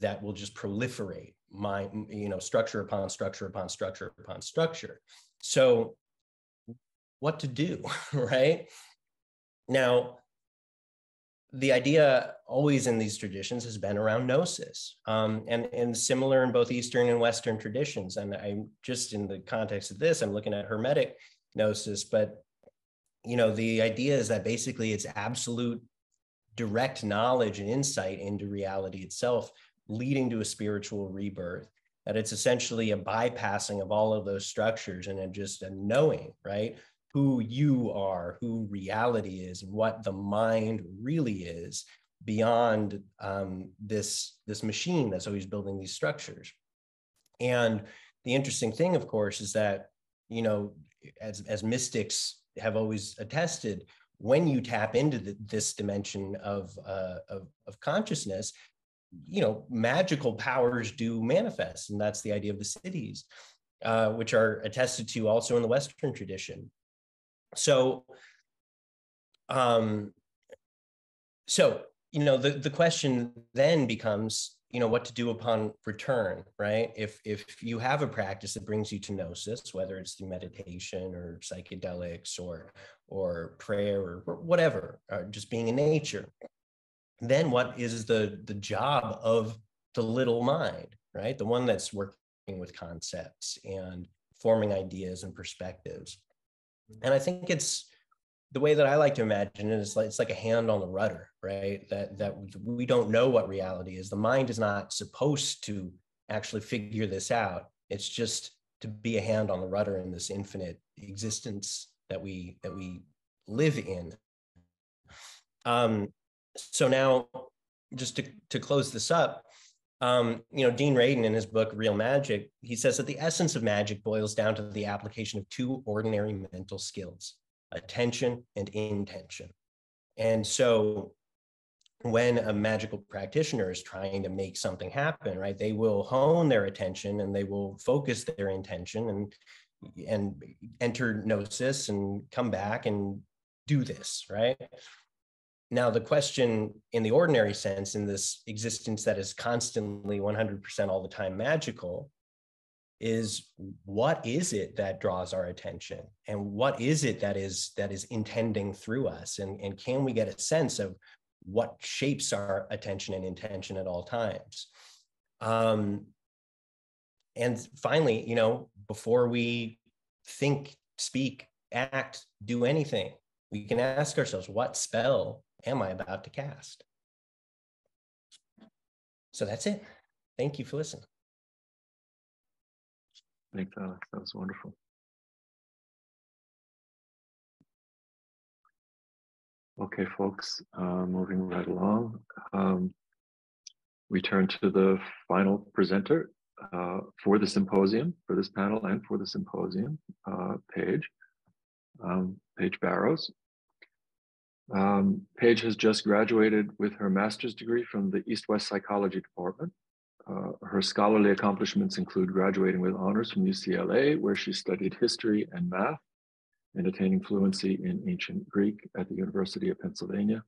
that will just proliferate my you know structure upon structure upon structure upon structure so what to do right? Now the idea always in these traditions has been around gnosis um, and, and similar in both eastern and western traditions and i'm just in the context of this i'm looking at hermetic gnosis but you know the idea is that basically it's absolute direct knowledge and insight into reality itself leading to a spiritual rebirth that it's essentially a bypassing of all of those structures and just a knowing right who you are who reality is and what the mind really is beyond um, this this machine that's always building these structures. And the interesting thing of course is that you know as as mystics have always attested when you tap into the, this dimension of, uh, of, of consciousness you know, magical powers do manifest, and that's the idea of the siddhis uh, which are attested to also in the Western tradition. So, um, so you know, the the question then becomes, you know what to do upon return right if if you have a practice that brings you to gnosis whether it's through meditation or psychedelics or or prayer or, whatever or just being in nature then what is the the job of the little mind right the one that's working with concepts and forming ideas and perspectives and i think it's the way that I like to imagine it is like it's like a hand on the rudder, right? That that we don't know what reality is. The mind is not supposed to actually figure this out. It's just to be a hand on the rudder in this infinite existence that we that we live in. Um, so now, just to to close this up, um, you know, Dean Radin in his book Real Magic, he says that the essence of magic boils down to the application of two ordinary mental skills attention and intention. And so when a magical practitioner is trying to make something happen, right, they will hone their attention and they will focus their intention and and enter gnosis and come back and do this, right? Now, the question in the ordinary sense, in this existence that is constantly 100% all the time magical, is what is it that draws our attention? And what is it that is that is intending through us? And, and can we get a sense of what shapes our attention and intention at all times? Um, and finally you know before we think speak act do anything we can ask ourselves what spell am i about to cast so that's it thank you for listening Thanks, Alex. That was wonderful. Okay, folks, uh, moving right along. Um, we turn to the final presenter uh, for the symposium, for this panel and for the symposium, uh, Paige, um, Paige Burrows. Um, Paige has just graduated with her master's degree from the East-West Psychology Department uh, her scholarly accomplishments include graduating with honors from UCLA, where she studied history and math, and attaining fluency in ancient Greek at the University of Pennsylvania.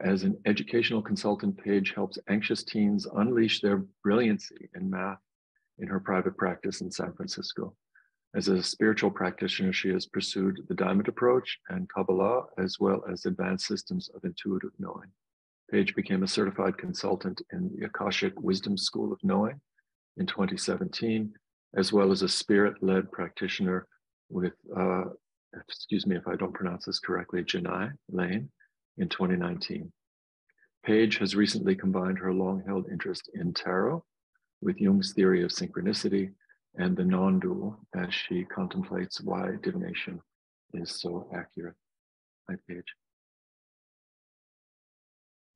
As an educational consultant, Paige helps anxious teens unleash their brilliancy in math in her private practice in San Francisco. As a spiritual practitioner, she has pursued the Diamond Approach and Kabbalah, as well as advanced systems of intuitive knowing. Paige became a certified consultant in the Akashic Wisdom School of Knowing in 2017, as well as a spirit-led practitioner with, uh, excuse me if I don't pronounce this correctly, Janai Lane in 2019. Paige has recently combined her long-held interest in tarot with Jung's theory of synchronicity and the non-dual as she contemplates why divination is so accurate. Hi, Paige.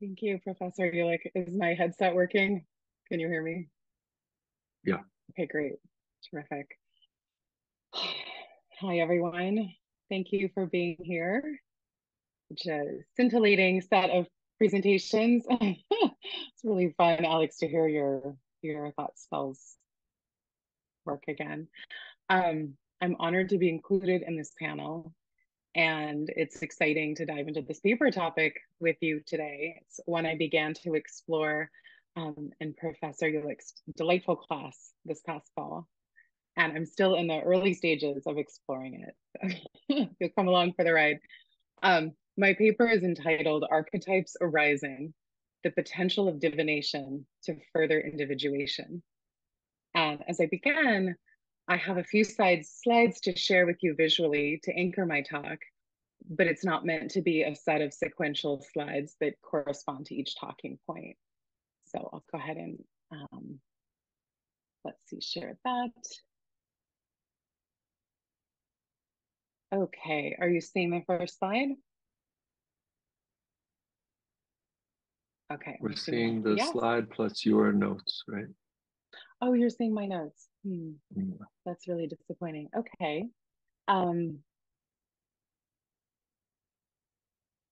Thank you, Professor Julich. Is my headset working? Can you hear me? Yeah. Okay, great. Terrific. Hi, everyone. Thank you for being here. Such a scintillating set of presentations. it's really fun, Alex, to hear your your thought spells work again. Um, I'm honored to be included in this panel and it's exciting to dive into this paper topic with you today. It's one I began to explore um, in Professor Julich's delightful class this past fall. And I'm still in the early stages of exploring it. You'll come along for the ride. Um, my paper is entitled Archetypes Arising, the Potential of Divination to Further Individuation. And as I began, I have a few slides, slides to share with you visually to anchor my talk, but it's not meant to be a set of sequential slides that correspond to each talking point. So I'll go ahead and um, let's see, share that. Okay, are you seeing the first slide? Okay. We're seeing the yeah. slide plus your notes, right? Oh, you're seeing my notes. Hmm. Mm. That's really disappointing. Okay. Um,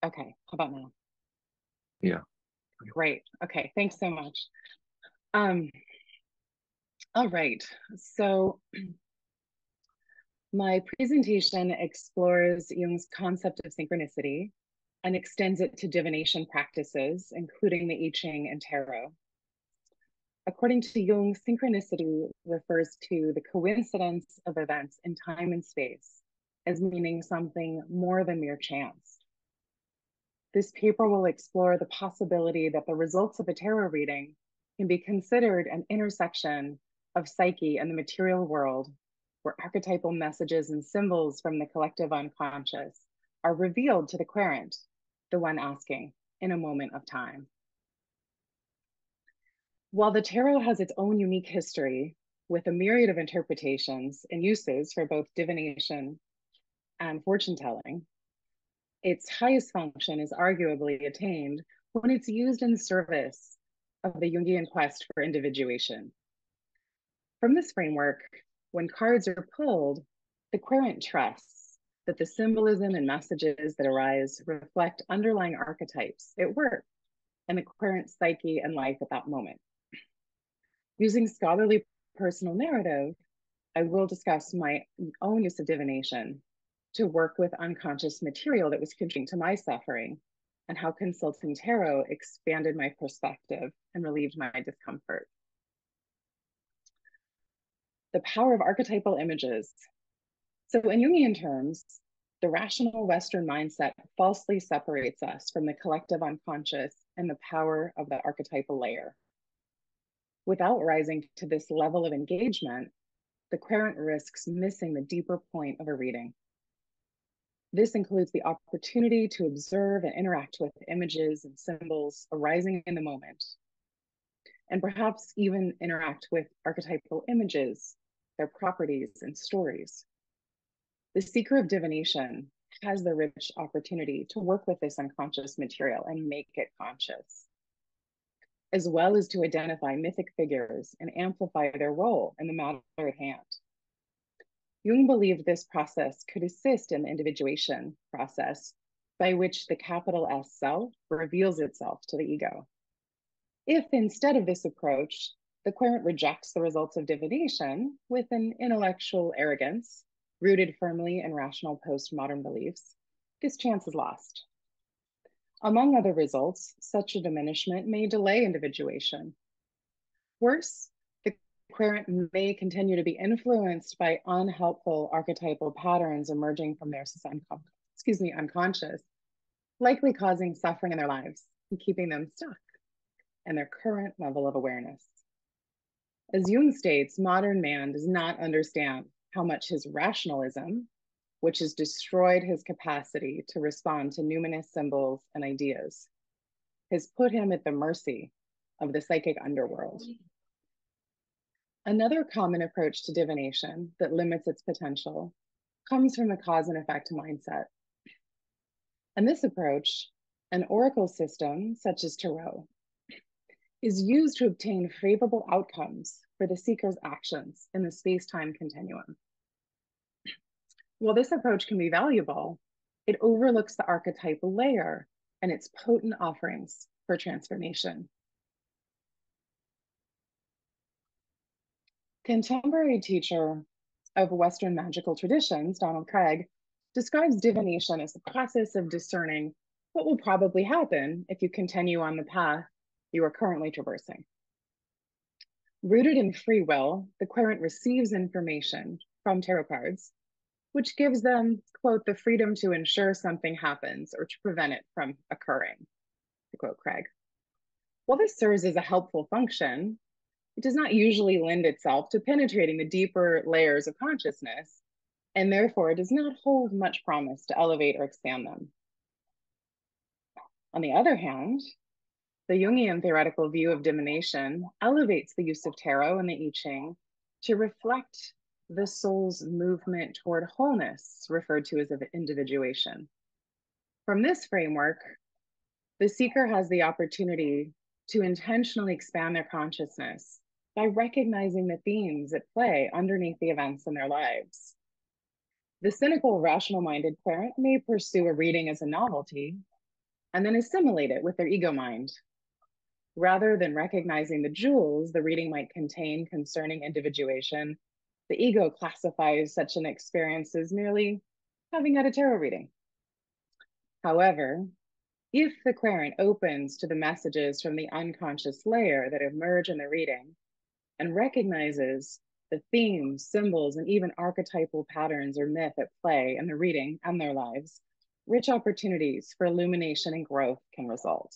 okay, how about now? Yeah. Great. Okay, thanks so much. Um, all right, so my presentation explores Jung's concept of synchronicity and extends it to divination practices, including the I Ching and Tarot. According to Jung, synchronicity refers to the coincidence of events in time and space as meaning something more than mere chance. This paper will explore the possibility that the results of a tarot reading can be considered an intersection of psyche and the material world, where archetypal messages and symbols from the collective unconscious are revealed to the querent, the one asking, in a moment of time. While the tarot has its own unique history with a myriad of interpretations and uses for both divination and fortune telling, its highest function is arguably attained when it's used in service of the Jungian quest for individuation. From this framework, when cards are pulled, the querent trusts that the symbolism and messages that arise reflect underlying archetypes at work and the querent psyche and life at that moment. Using scholarly personal narrative, I will discuss my own use of divination to work with unconscious material that was contributing to my suffering and how consulting tarot expanded my perspective and relieved my discomfort. The power of archetypal images. So in Jungian terms, the rational Western mindset falsely separates us from the collective unconscious and the power of the archetypal layer. Without rising to this level of engagement, the querent risks missing the deeper point of a reading. This includes the opportunity to observe and interact with images and symbols arising in the moment, and perhaps even interact with archetypal images, their properties and stories. The seeker of divination has the rich opportunity to work with this unconscious material and make it conscious, as well as to identify mythic figures and amplify their role in the matter at hand. Jung believed this process could assist in the individuation process by which the capital S self reveals itself to the ego. If instead of this approach, the querent rejects the results of divination with an intellectual arrogance rooted firmly in rational postmodern beliefs, this chance is lost. Among other results, such a diminishment may delay individuation. Worse, the querent may continue to be influenced by unhelpful archetypal patterns emerging from their excuse me, unconscious, likely causing suffering in their lives and keeping them stuck in their current level of awareness. As Jung states, modern man does not understand how much his rationalism, which has destroyed his capacity to respond to numinous symbols and ideas, has put him at the mercy of the psychic underworld Another common approach to divination that limits its potential comes from a cause and effect mindset. And this approach, an oracle system such as Tarot, is used to obtain favorable outcomes for the seeker's actions in the space time continuum. While this approach can be valuable, it overlooks the archetypal layer and its potent offerings for transformation. Contemporary teacher of Western magical traditions, Donald Kraig, describes divination as the process of discerning what will probably happen if you continue on the path you are currently traversing. Rooted in free will, the querent receives information from tarot cards, which gives them, quote, the freedom to ensure something happens or to prevent it from occurring, to quote Kraig. While this serves as a helpful function, it does not usually lend itself to penetrating the deeper layers of consciousness, and therefore does not hold much promise to elevate or expand them. On the other hand, the Jungian theoretical view of divination elevates the use of tarot and the I Ching to reflect the soul's movement toward wholeness, referred to as individuation. From this framework, the seeker has the opportunity to intentionally expand their consciousness by recognizing the themes at play underneath the events in their lives. The cynical, rational minded querent may pursue a reading as a novelty and then assimilate it with their ego mind. Rather than recognizing the jewels the reading might contain concerning individuation, the ego classifies such an experience as merely having had a tarot reading. However, if the querent opens to the messages from the unconscious layer that emerge in the reading and recognizes the themes, symbols, and even archetypal patterns or myth at play in the reading and their lives, rich opportunities for illumination and growth can result.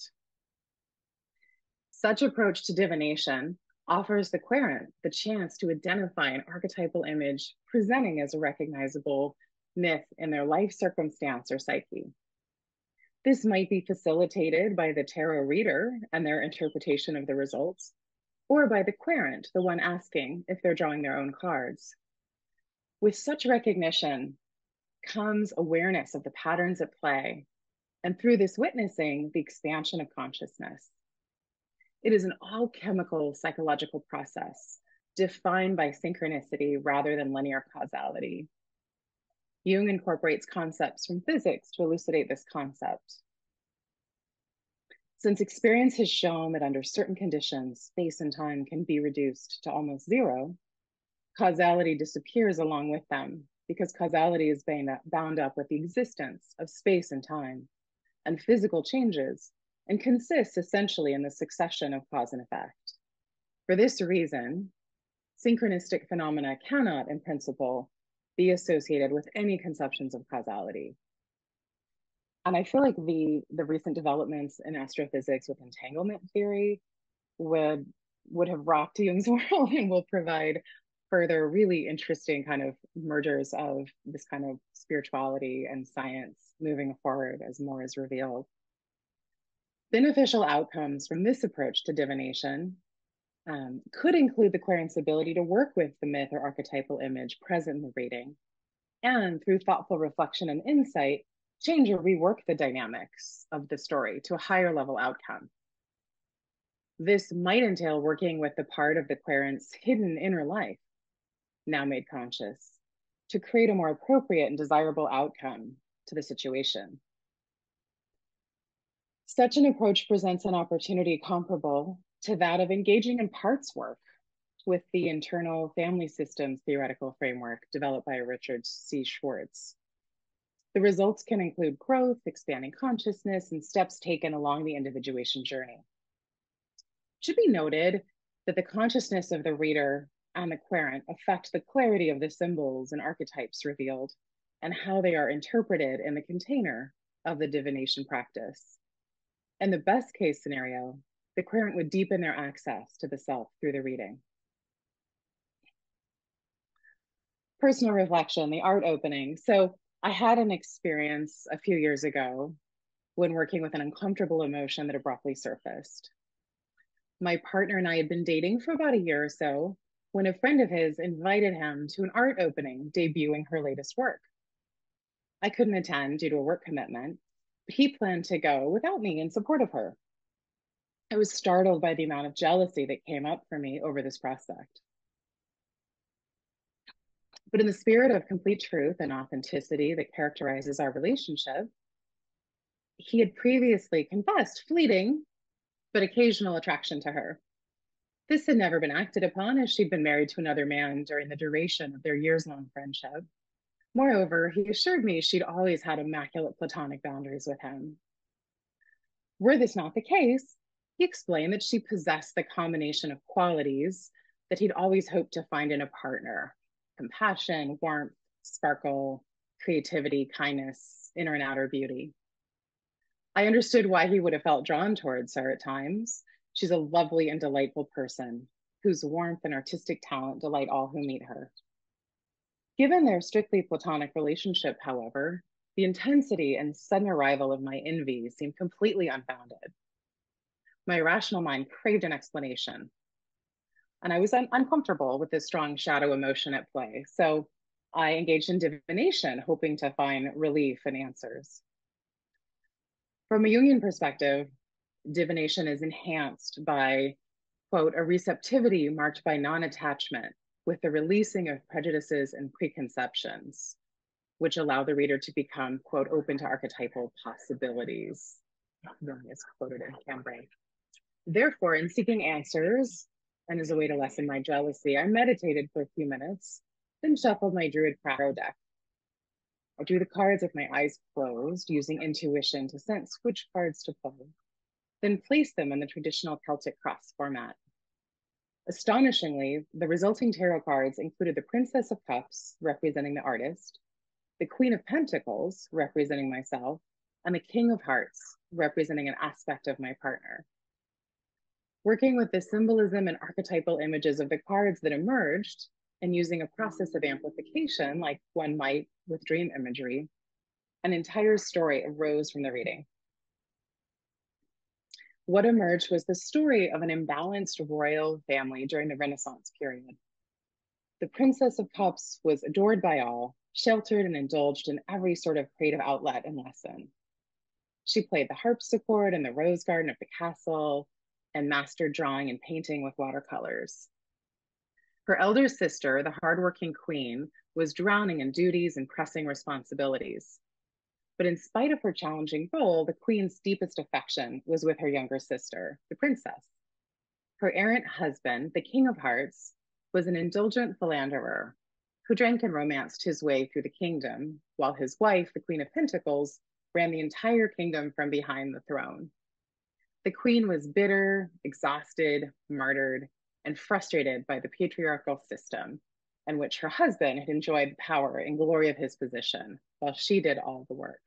Such approach to divination offers the querent the chance to identify an archetypal image presenting as a recognizable myth in their life circumstance or psyche. This might be facilitated by the tarot reader and their interpretation of the results, or by the querent, the one asking if they're drawing their own cards. With such recognition comes awareness of the patterns at play, and through this witnessing, the expansion of consciousness. It is an alchemical psychological process defined by synchronicity rather than linear causality. Jung incorporates concepts from physics to elucidate this concept. Since experience has shown that under certain conditions, space and time can be reduced to almost zero, causality disappears along with them because causality is bound up with the existence of space and time and physical changes and consists essentially in the succession of cause and effect. For this reason, synchronistic phenomena cannot, in principle, be associated with any conceptions of causality. And I feel like the the recent developments in astrophysics with entanglement theory would would have rocked Jung's world and will provide further really interesting kind of mergers of this kind of spirituality and science moving forward as more is revealed. Beneficial outcomes from this approach to divination um, could include the querent's ability to work with the myth or archetypal image present in the reading, and through thoughtful reflection and insight, change or rework the dynamics of the story to a higher level outcome. This might entail working with the part of the querent's hidden inner life, now made conscious, to create a more appropriate and desirable outcome to the situation. Such an approach presents an opportunity comparable to that of engaging in parts work with the internal family systems theoretical framework developed by Richard C. Schwartz. The results can include growth, expanding consciousness, and steps taken along the individuation journey. It should be noted that the consciousness of the reader and the querent affect the clarity of the symbols and archetypes revealed and how they are interpreted in the container of the divination practice. In the best case scenario, the querent would deepen their access to the self through the reading. Personal reflection, the art opening. So I had an experience a few years ago when working with an uncomfortable emotion that abruptly surfaced. My partner and I had been dating for about a year or so when a friend of his invited him to an art opening debuting her latest work. I couldn't attend due to a work commitment, he planned to go without me in support of her. I was startled by the amount of jealousy that came up for me over this prospect. But in the spirit of complete truth and authenticity that characterizes our relationship, he had previously confessed fleeting but occasional attraction to her. This had never been acted upon as she'd been married to another man during the duration of their years long friendship. Moreover, he assured me she'd always had immaculate platonic boundaries with him. Were this not the case, he explained that she possessed the combination of qualities that he'd always hoped to find in a partner compassion, warmth, sparkle, creativity, kindness, inner and outer beauty. I understood why he would have felt drawn towards her at times. She's a lovely and delightful person whose warmth and artistic talent delight all who meet her. Given their strictly platonic relationship, however, the intensity and sudden arrival of my envy seemed completely unfounded. My rational mind craved an explanation, and I was un- uncomfortable with this strong shadow emotion at play. So I engaged in divination, hoping to find relief and answers. From a Jungian perspective, divination is enhanced by, quote, a receptivity marked by non attachment with the releasing of prejudices and preconceptions, which allow the reader to become, quote, open to archetypal possibilities. Is quoted in Cambray. Therefore, in seeking answers, and as a way to lessen my jealousy, I meditated for a few minutes, then shuffled my Druid Tarot deck. I drew the cards with my eyes closed, using intuition to sense which cards to pull, then placed them in the traditional Celtic cross format. Astonishingly, the resulting tarot cards included the Princess of Cups, representing the artist, the Queen of Pentacles, representing myself, and the King of Hearts, representing an aspect of my partner. Working with the symbolism and archetypal images of the cards that emerged, and using a process of amplification, like one might with dream imagery, an entire story arose from the reading. What emerged was the story of an imbalanced royal family during the Renaissance period. The Princess of Cups was adored by all, sheltered and indulged in every sort of creative outlet and lesson. She played the harpsichord in the rose garden of the castle and mastered drawing and painting with watercolors. Her elder sister, the hardworking queen, was drowning in duties and pressing responsibilities. But in spite of her challenging role, the queen's deepest affection was with her younger sister, the princess. Her errant husband, the king of hearts, was an indulgent philanderer who drank and romanced his way through the kingdom, while his wife, the queen of pentacles, ran the entire kingdom from behind the throne. The queen was bitter, exhausted, martyred, and frustrated by the patriarchal system in which her husband had enjoyed the power and glory of his position while she did all the work.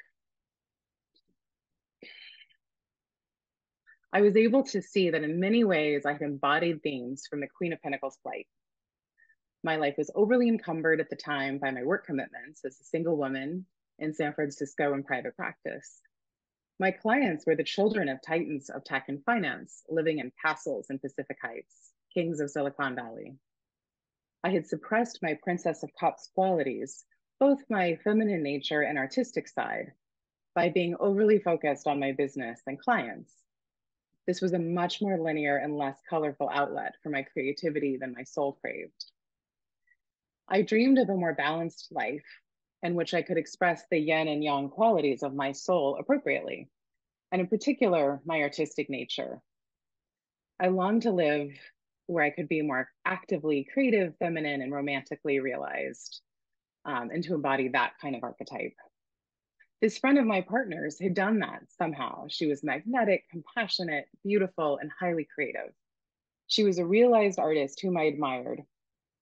I was able to see that in many ways I had embodied themes from the Queen of Pentacles flight. My life was overly encumbered at the time by my work commitments as a single woman in San Francisco in private practice. My clients were the children of titans of tech and finance living in castles in Pacific Heights kings of Silicon Valley. I had suppressed my Princess of Cups qualities, both my feminine nature and artistic side, by being overly focused on my business and clients. This was a much more linear and less colorful outlet for my creativity than my soul craved. I dreamed of a more balanced life in which I could express the yin and yang qualities of my soul appropriately, and in particular, my artistic nature. I longed to live where I could be more actively creative, feminine, and romantically realized, um, and to embody that kind of archetype. This friend of my partner's had done that somehow. She was magnetic, compassionate, beautiful, and highly creative. She was a realized artist whom I admired,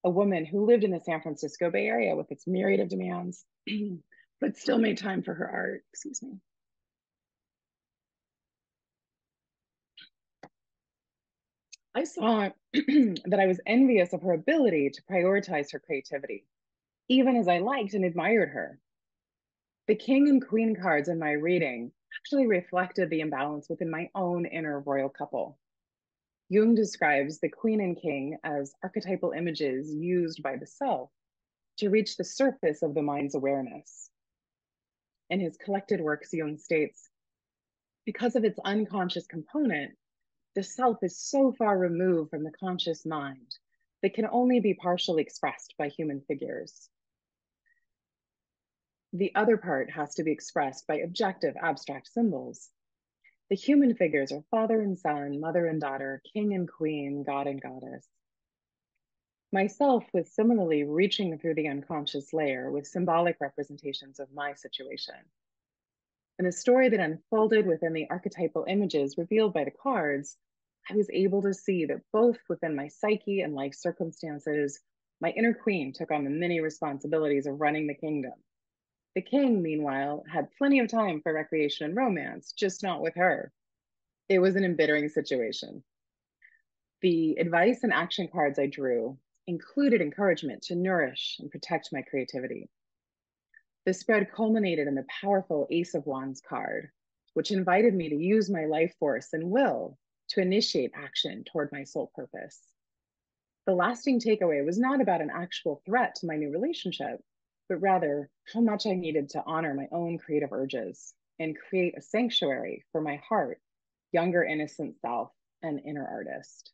a woman who lived in the San Francisco Bay Area with its myriad of demands, but still made time for her art. Excuse me. I saw that I was envious of her ability to prioritize her creativity, even as I liked and admired her. The king and queen cards in my reading actually reflected the imbalance within my own inner royal couple. Jung describes the queen and king as archetypal images used by the self to reach the surface of the mind's awareness. In his collected works, Jung states, because of its unconscious component, the self is so far removed from the conscious mind that can only be partially expressed by human figures. The other part has to be expressed by objective abstract symbols. The human figures are father and son, mother and daughter, king and queen, god and goddess. Myself was similarly reaching through the unconscious layer with symbolic representations of my situation. In the story that unfolded within the archetypal images revealed by the cards, I was able to see that both within my psyche and life circumstances, my inner queen took on the many responsibilities of running the kingdom. The king, meanwhile, had plenty of time for recreation and romance, just not with her. It was an embittering situation. The advice and action cards I drew included encouragement to nourish and protect my creativity. The spread culminated in the powerful Ace of Wands card, which invited me to use my life force and will to initiate action toward my soul purpose. The lasting takeaway was not about an actual threat to my new relationship, but rather how much I needed to honor my own creative urges and create a sanctuary for my heart, younger innocent self, and inner artist.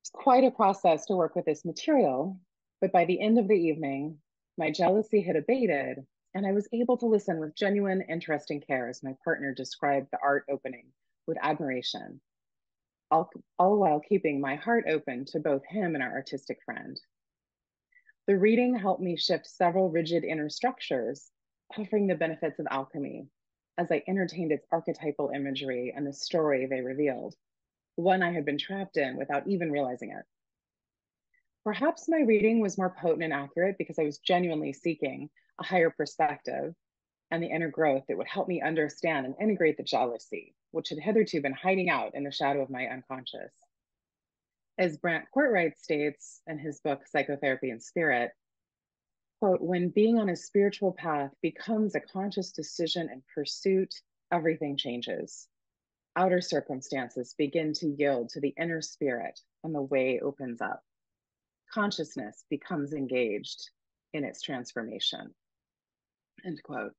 It's quite a process to work with this material, but by the end of the evening, my jealousy had abated, and I was able to listen with genuine, interesting care as my partner described the art opening with admiration, all, all while keeping my heart open to both him and our artistic friend. The reading helped me shift several rigid inner structures, offering the benefits of alchemy as I entertained its archetypal imagery and the story they revealed, one I had been trapped in without even realizing it. Perhaps my reading was more potent and accurate because I was genuinely seeking a higher perspective and the inner growth that would help me understand and integrate the jealousy, which had hitherto been hiding out in the shadow of my unconscious. As Brant Cortright states in his book, Psychotherapy and Spirit, quote, when being on a spiritual path becomes a conscious decision and pursuit, everything changes. Outer circumstances begin to yield to the inner spirit and the way opens up. Consciousness becomes engaged in its transformation. End quote.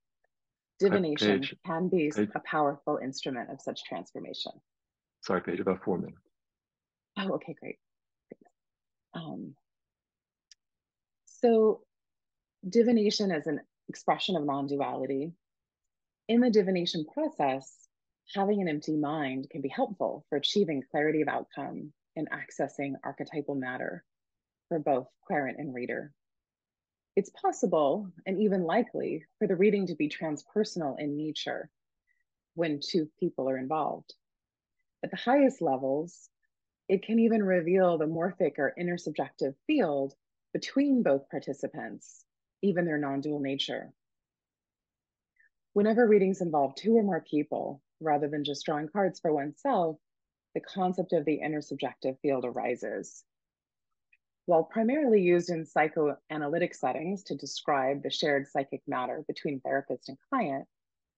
Divination page, can be page. a powerful instrument of such transformation. Sorry, Paige, about four minutes. Oh, okay, great. Um, so divination is an expression of non-duality. In the divination process, having an empty mind can be helpful for achieving clarity of outcome and accessing archetypal matter for both querent and reader. It's possible and even likely for the reading to be transpersonal in nature when two people are involved. At the highest levels, it can even reveal the morphic or intersubjective field between both participants even their non dual nature. Whenever readings involve two or more people, rather than just drawing cards for oneself, the concept of the intersubjective field arises. While primarily used in psychoanalytic settings to describe the shared psychic matter between therapist and client,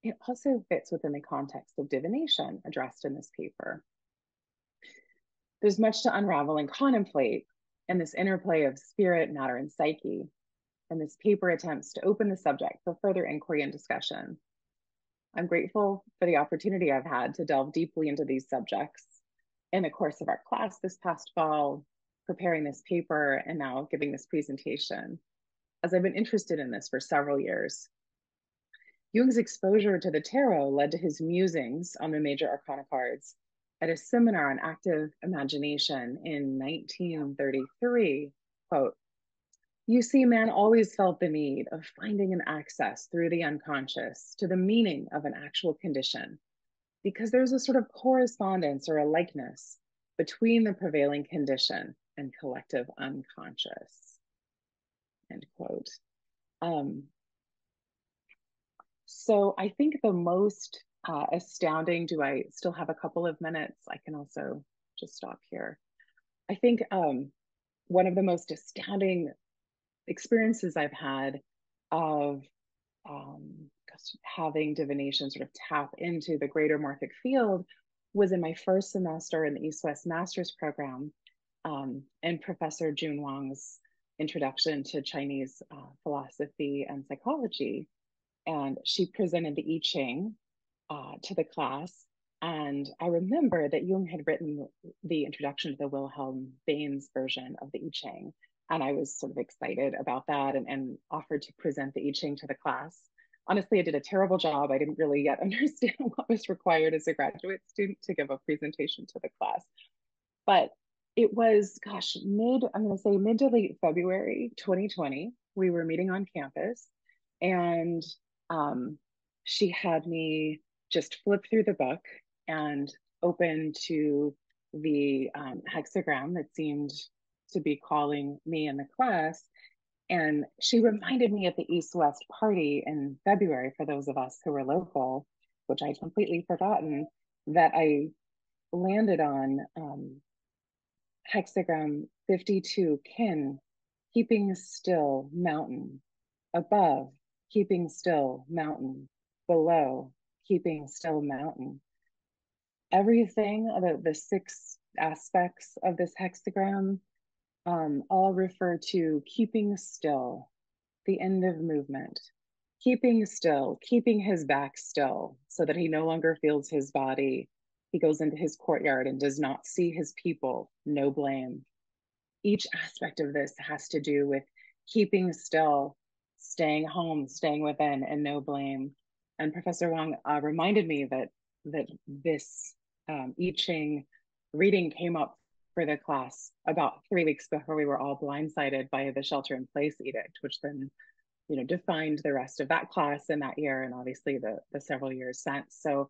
it also fits within the context of divination addressed in this paper. There's much to unravel and contemplate in this interplay of spirit, matter, and psyche, and this paper attempts to open the subject for further inquiry and discussion. I'm grateful for the opportunity I've had to delve deeply into these subjects in the course of our class this past fall, preparing this paper, and now giving this presentation, as I've been interested in this for several years. Jung's exposure to the tarot led to his musings on the major arcana cards at a seminar on active imagination in 1933. Quote, you see, man always felt the need of finding an access through the unconscious to the meaning of an actual condition, because there's a sort of correspondence or a likeness between the prevailing condition and collective unconscious. End quote. Um, so I think the most uh, astounding, do I still have a couple of minutes? I can also just stop here. I think um, one of the most astounding experiences I've had of um, having divination sort of tap into the greater morphic field was in my first semester in the East West Master's Program um, and Professor June Wang's introduction to Chinese uh, philosophy and psychology. And she presented the I Ching uh, to the class. And I remember that Jung had written the introduction to the Wilhelm Baynes version of the I Ching and I was sort of excited about that and, and offered to present the I Ching to the class. Honestly, I did a terrible job. I didn't really yet understand what was required as a graduate student to give a presentation to the class. But it was, gosh, mid, I'm going to say mid to late February 2020. We were meeting on campus and um, she had me just flip through the book and open to the um, hexagram that seemed to be calling me in the class. And she reminded me at the East West party in February, for those of us who were local, which I'd completely forgotten, that I landed on um, hexagram 52 kin, keeping still mountain, above, keeping still mountain, below, keeping still mountain. Everything, the, the six aspects of this hexagram um, all refer to keeping still, the end of movement, keeping still, keeping his back still so that he no longer feels his body. He goes into his courtyard and does not see his people, no blame. Each aspect of this has to do with keeping still, staying home, staying within, and no blame. And Professor Wang uh, reminded me that that this um, I Ching reading came up for the class about three weeks before we were all blindsided by the shelter in place edict, which then, you know, defined the rest of that class in that year and obviously the, the several years since. So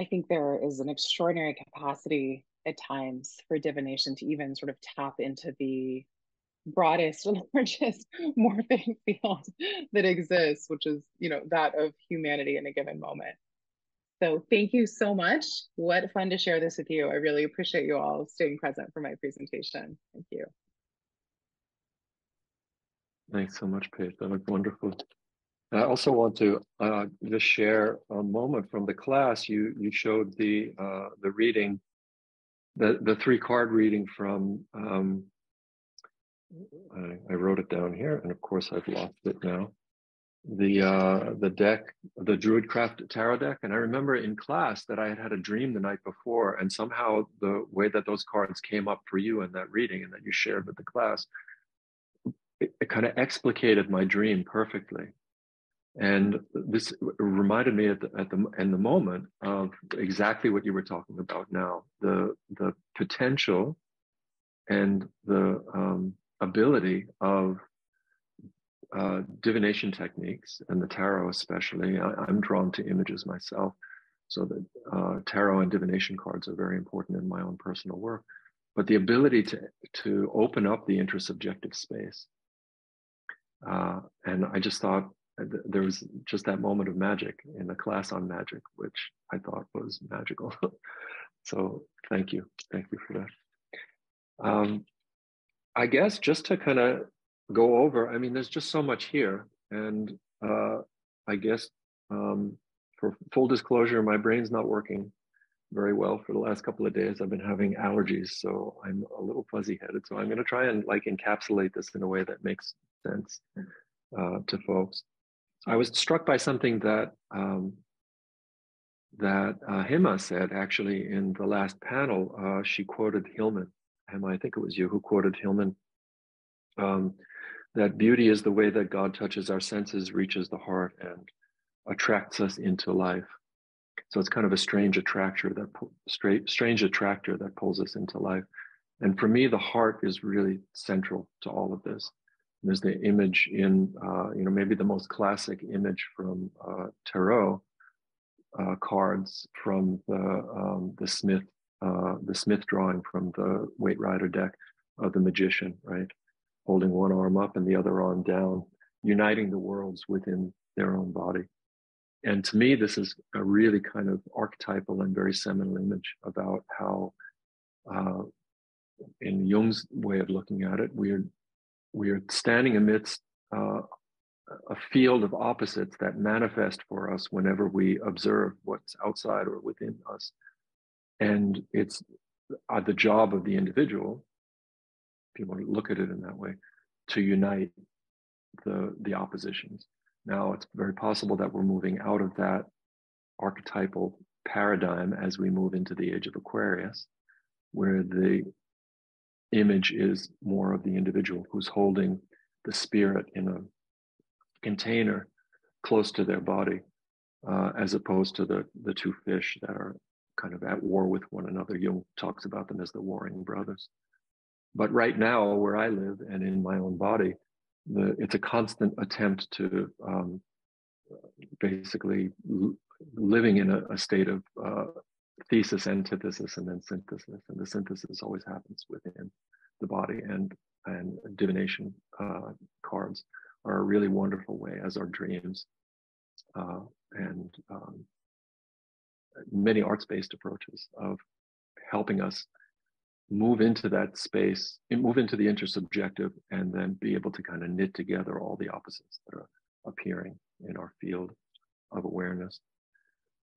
I think there is an extraordinary capacity at times for divination to even sort of tap into the broadest and largest morphic field that exists, which is, you know, that of humanity in a given moment. So thank you so much. What fun to share this with you. I really appreciate you all staying present for my presentation. Thank you. Thanks so much, Paige. That was wonderful. I also want to uh, just share a moment from the class. You you showed the uh, the reading, the the three card reading from. Um, I, I wrote it down here, and of course I've lost it now the uh, the deck, the Druidcraft tarot deck, and I remember in class that I had had a dream the night before, and somehow the way that those cards came up for you in that reading and that you shared with the class, it, it kind of explicated my dream perfectly, and this reminded me at the at the in the moment of exactly what you were talking about now, the the potential and the um, ability of uh, divination techniques and the tarot especially. I, am drawn to images myself so that uh, tarot and divination cards are very important in my own personal work. But the ability to to open up the intersubjective space uh, and i just thought there was just that moment of magic in the class on magic which i thought was magical so thank you thank you for that um, i guess just to kind of go over. I mean, there's just so much here, and uh, I guess um, for full disclosure, my brain's not working very well for the last couple of days. I've been having allergies, so I'm a little fuzzy-headed. So I'm going to try and like encapsulate this in a way that makes sense uh, to folks. I was struck by something that um, that uh, Hima said actually in the last panel. Uh, she quoted Hillman. Hima, I think it was you who quoted Hillman. Um, that beauty is the way that God touches our senses, reaches the heart, and attracts us into life. So it's kind of a strange attractor that straight, strange attractor that pulls us into life. And for me, the heart is really central to all of this. There's the image in, uh, you know, maybe the most classic image from uh, tarot uh, cards from the um, the Smith uh, the Smith drawing from the Waite Rider deck of the magician, right? holding one arm up and the other arm down, uniting the worlds within their own body. And to me, this is a really kind of archetypal and very seminal image about how, uh, in Jung's way of looking at it, we're we're standing amidst uh, a field of opposites that manifest for us whenever we observe what's outside or within us. And it's uh, the job of the individual if you want to look at it in that way, to unite the the oppositions. Now it's very possible that we're moving out of that archetypal paradigm as we move into the age of Aquarius, where the image is more of the individual who's holding the spirit in a container close to their body, uh, as opposed to the the two fish that are kind of at war with one another. Jung talks about them as the warring brothers. But right now, where I live and in my own body, the, it's a constant attempt to um, basically living in a, a state of uh, thesis, antithesis, and then synthesis. And the synthesis always happens within the body. And and divination uh, cards are a really wonderful way, as are dreams, uh, and um, many arts-based approaches of helping us move into that space, move into the intersubjective, and then be able to kind of knit together all the opposites that are appearing in our field of awareness.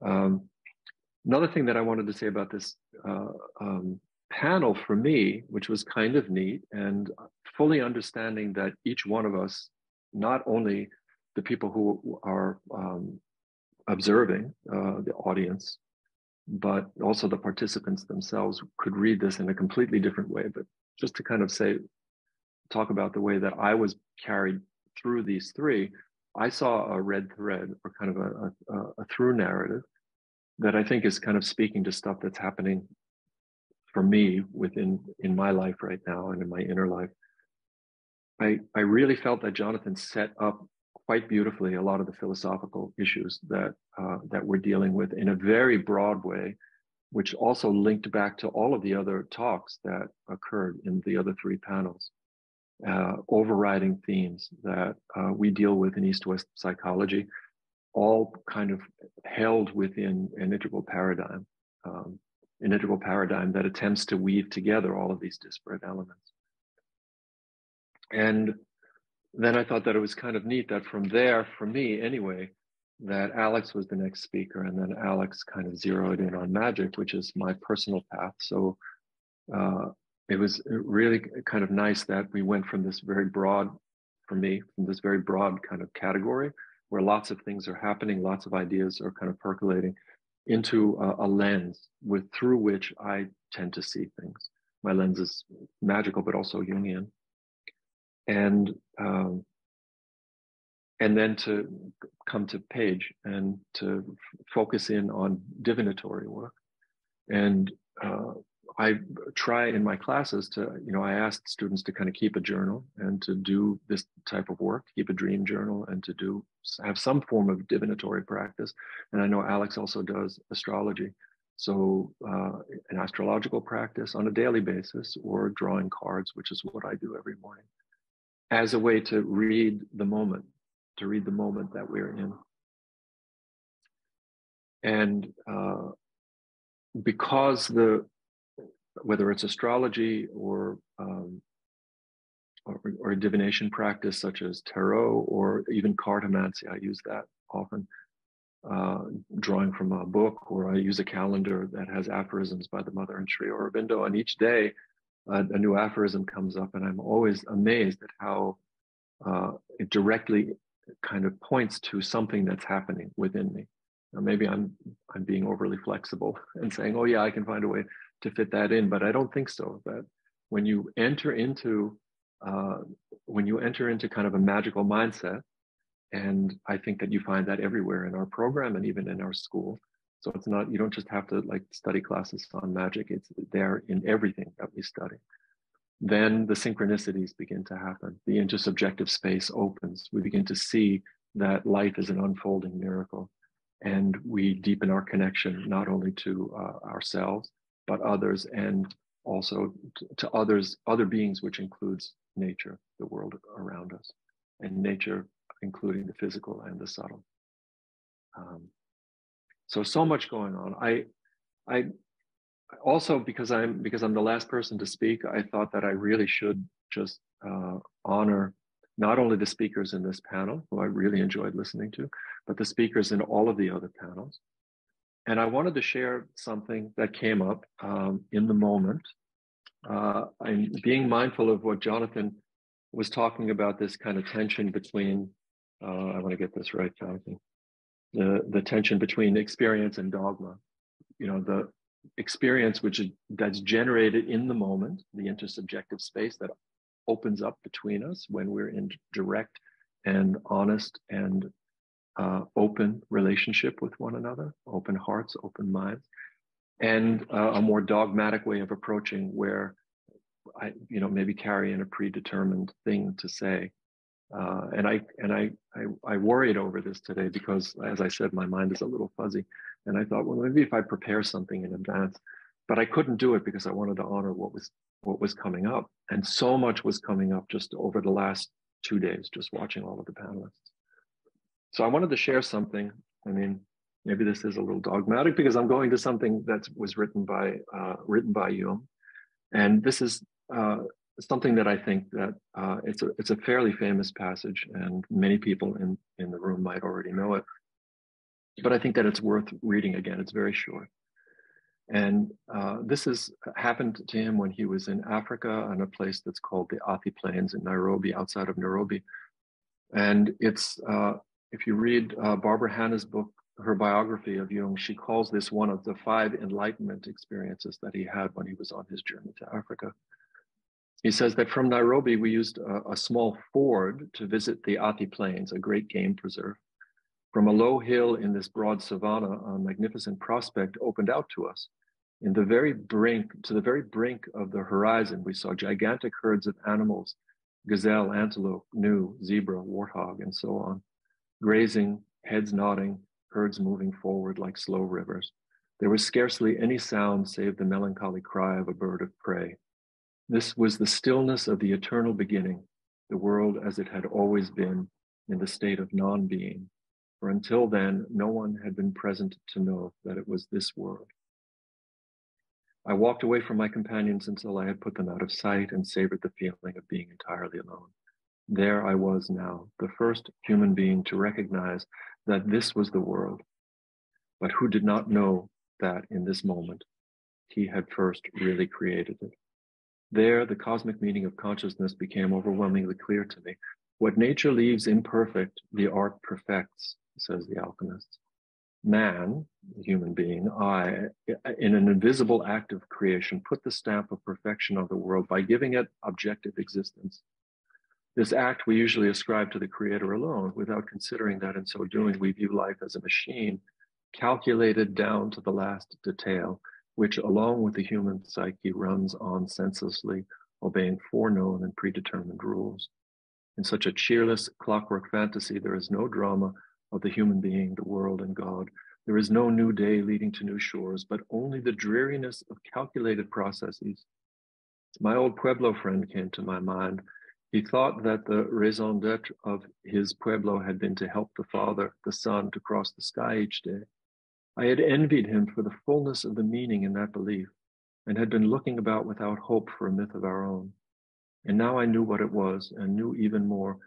Um, another thing that I wanted to say about this uh, um, panel for me, which was kind of neat, and fully understanding that each one of us, not only the people who are um, observing uh, the audience, but also the participants themselves could read this in a completely different way. But just to kind of say, talk about the way that I was carried through these three, I saw a red thread or kind of a, a, a through narrative that I think is kind of speaking to stuff that's happening for me within in my life right now and in my inner life. I I really felt that Jonathan set up quite beautifully a lot of the philosophical issues that uh, that we're dealing with in a very broad way, which also linked back to all of the other talks that occurred in the other three panels. Uh, overriding themes that uh, we deal with in East-West psychology, all kind of held within an integral paradigm, um, an integral paradigm that attempts to weave together all of these disparate elements. And then I thought that it was kind of neat that from there, for me anyway, that Alex was the next speaker, and then Alex kind of zeroed in on magic, which is my personal path. So uh, it was really kind of nice that we went from this very broad, for me, from this very broad kind of category where lots of things are happening, lots of ideas are kind of percolating into a, a lens with through which I tend to see things. My lens is magical, but also Jungian and um, and then to come to Paige and to f- focus in on divinatory work. And uh, I try in my classes to, you know, I ask students to kind of keep a journal and to do this type of work, keep a dream journal, and to do have some form of divinatory practice. And I know Alex also does astrology. So, uh, an astrological practice on a daily basis or drawing cards, which is what I do every morning as a way to read the moment, to read the moment that we're in. And uh, because the whether it's astrology or, um, or, or a divination practice such as tarot or even cartomancy, I use that often. Uh, drawing from a book, or I use a calendar that has aphorisms by the mother and Sri Aurobindo. And each day, a, new aphorism comes up, and I'm always amazed at how uh, it directly kind of points to something that's happening within me. Now, maybe I'm I'm being overly flexible and saying, "Oh yeah, I can find a way to fit that in," but I don't think so. That when you enter into uh, when you enter into kind of a magical mindset, and I think that you find that everywhere in our program and even in our school. So it's not you don't just have to like study classes on magic; it's there in everything that we study then the synchronicities begin to happen. The intersubjective space opens. We begin to see that life is an unfolding miracle. And we deepen our connection not only to uh, ourselves, but others, and also to, others, other beings, which includes nature, the world around us, and nature, including the physical and the subtle. Um, so, so much going on. I, I also because I'm because I'm the last person to speak, I thought that I really should just uh, honor not only the speakers in this panel, who I really enjoyed listening to, but the speakers in all of the other panels. And I wanted to share something that came up um, in the moment. Uh, I'm being mindful of what Jonathan was talking about this kind of tension between, uh, I want to get this right, Jonathan, the, the tension between experience and dogma. You know, the, experience which is that's generated in the moment the intersubjective space that opens up between us when we're in direct and honest and uh, open relationship with one another open hearts open minds and uh, a more dogmatic way of approaching where i you know maybe carry in a predetermined thing to say. Uh, and I and I, I I worried over this today because, as I said, my mind is a little fuzzy, and I thought, well, maybe if I prepare something in advance, but I couldn't do it because I wanted to honor what was what was coming up, and so much was coming up just over the last two days, just watching all of the panelists. So I wanted to share something. I mean, maybe this is a little dogmatic because I'm going to something that was written by uh, written by Jung, and this is uh, something that I think that uh, it's a it's a fairly famous passage, and many people in in the room might already know it. But I think that it's worth reading again. It's very short, and uh, this has happened to him when he was in Africa on a place that's called the Athi Plains in Nairobi, outside of Nairobi. And it's uh, if you read uh, Barbara Hannah's book, her biography of Jung, she calls this one of the five enlightenment experiences that he had when he was on his journey to Africa. He says that from Nairobi, we used a, a small Ford to visit the Athi Plains, a great game preserve. From a low hill in this broad savanna, a magnificent prospect opened out to us. In the very brink, to the very brink of the horizon, we saw gigantic herds of animals gazelle, antelope, gnu, zebra, warthog, and so on, grazing, heads nodding, herds moving forward like slow rivers. There was scarcely any sound save the melancholy cry of a bird of prey. This was the stillness of the eternal beginning, the world as it had always been in the state of non being. For until then, no one had been present to know that it was this world. I walked away from my companions until I had put them out of sight and savored the feeling of being entirely alone. There I was now, the first human being to recognize that this was the world, but who did not know that in this moment he had first really created it. There, the cosmic meaning of consciousness became overwhelmingly clear to me. What nature leaves imperfect, the art perfects, says the alchemist. Man, the human being, I, in an invisible act of creation, put the stamp of perfection on the world by giving it objective existence. This act we usually ascribe to the creator alone, without considering that in so doing we view life as a machine calculated down to the last detail, which, along with the human psyche, runs on senselessly, obeying foreknown and predetermined rules. In such a cheerless clockwork fantasy, there is no drama of the human being, the world, and God. There is no new day leading to new shores, but only the dreariness of calculated processes. My old Pueblo friend came to my mind. He thought that the raison d'etre of his Pueblo had been to help the Father, the Son, to cross the sky each day. I had envied him for the fullness of the meaning in that belief and had been looking about without hope for a myth of our own. And now I knew what it was and knew even more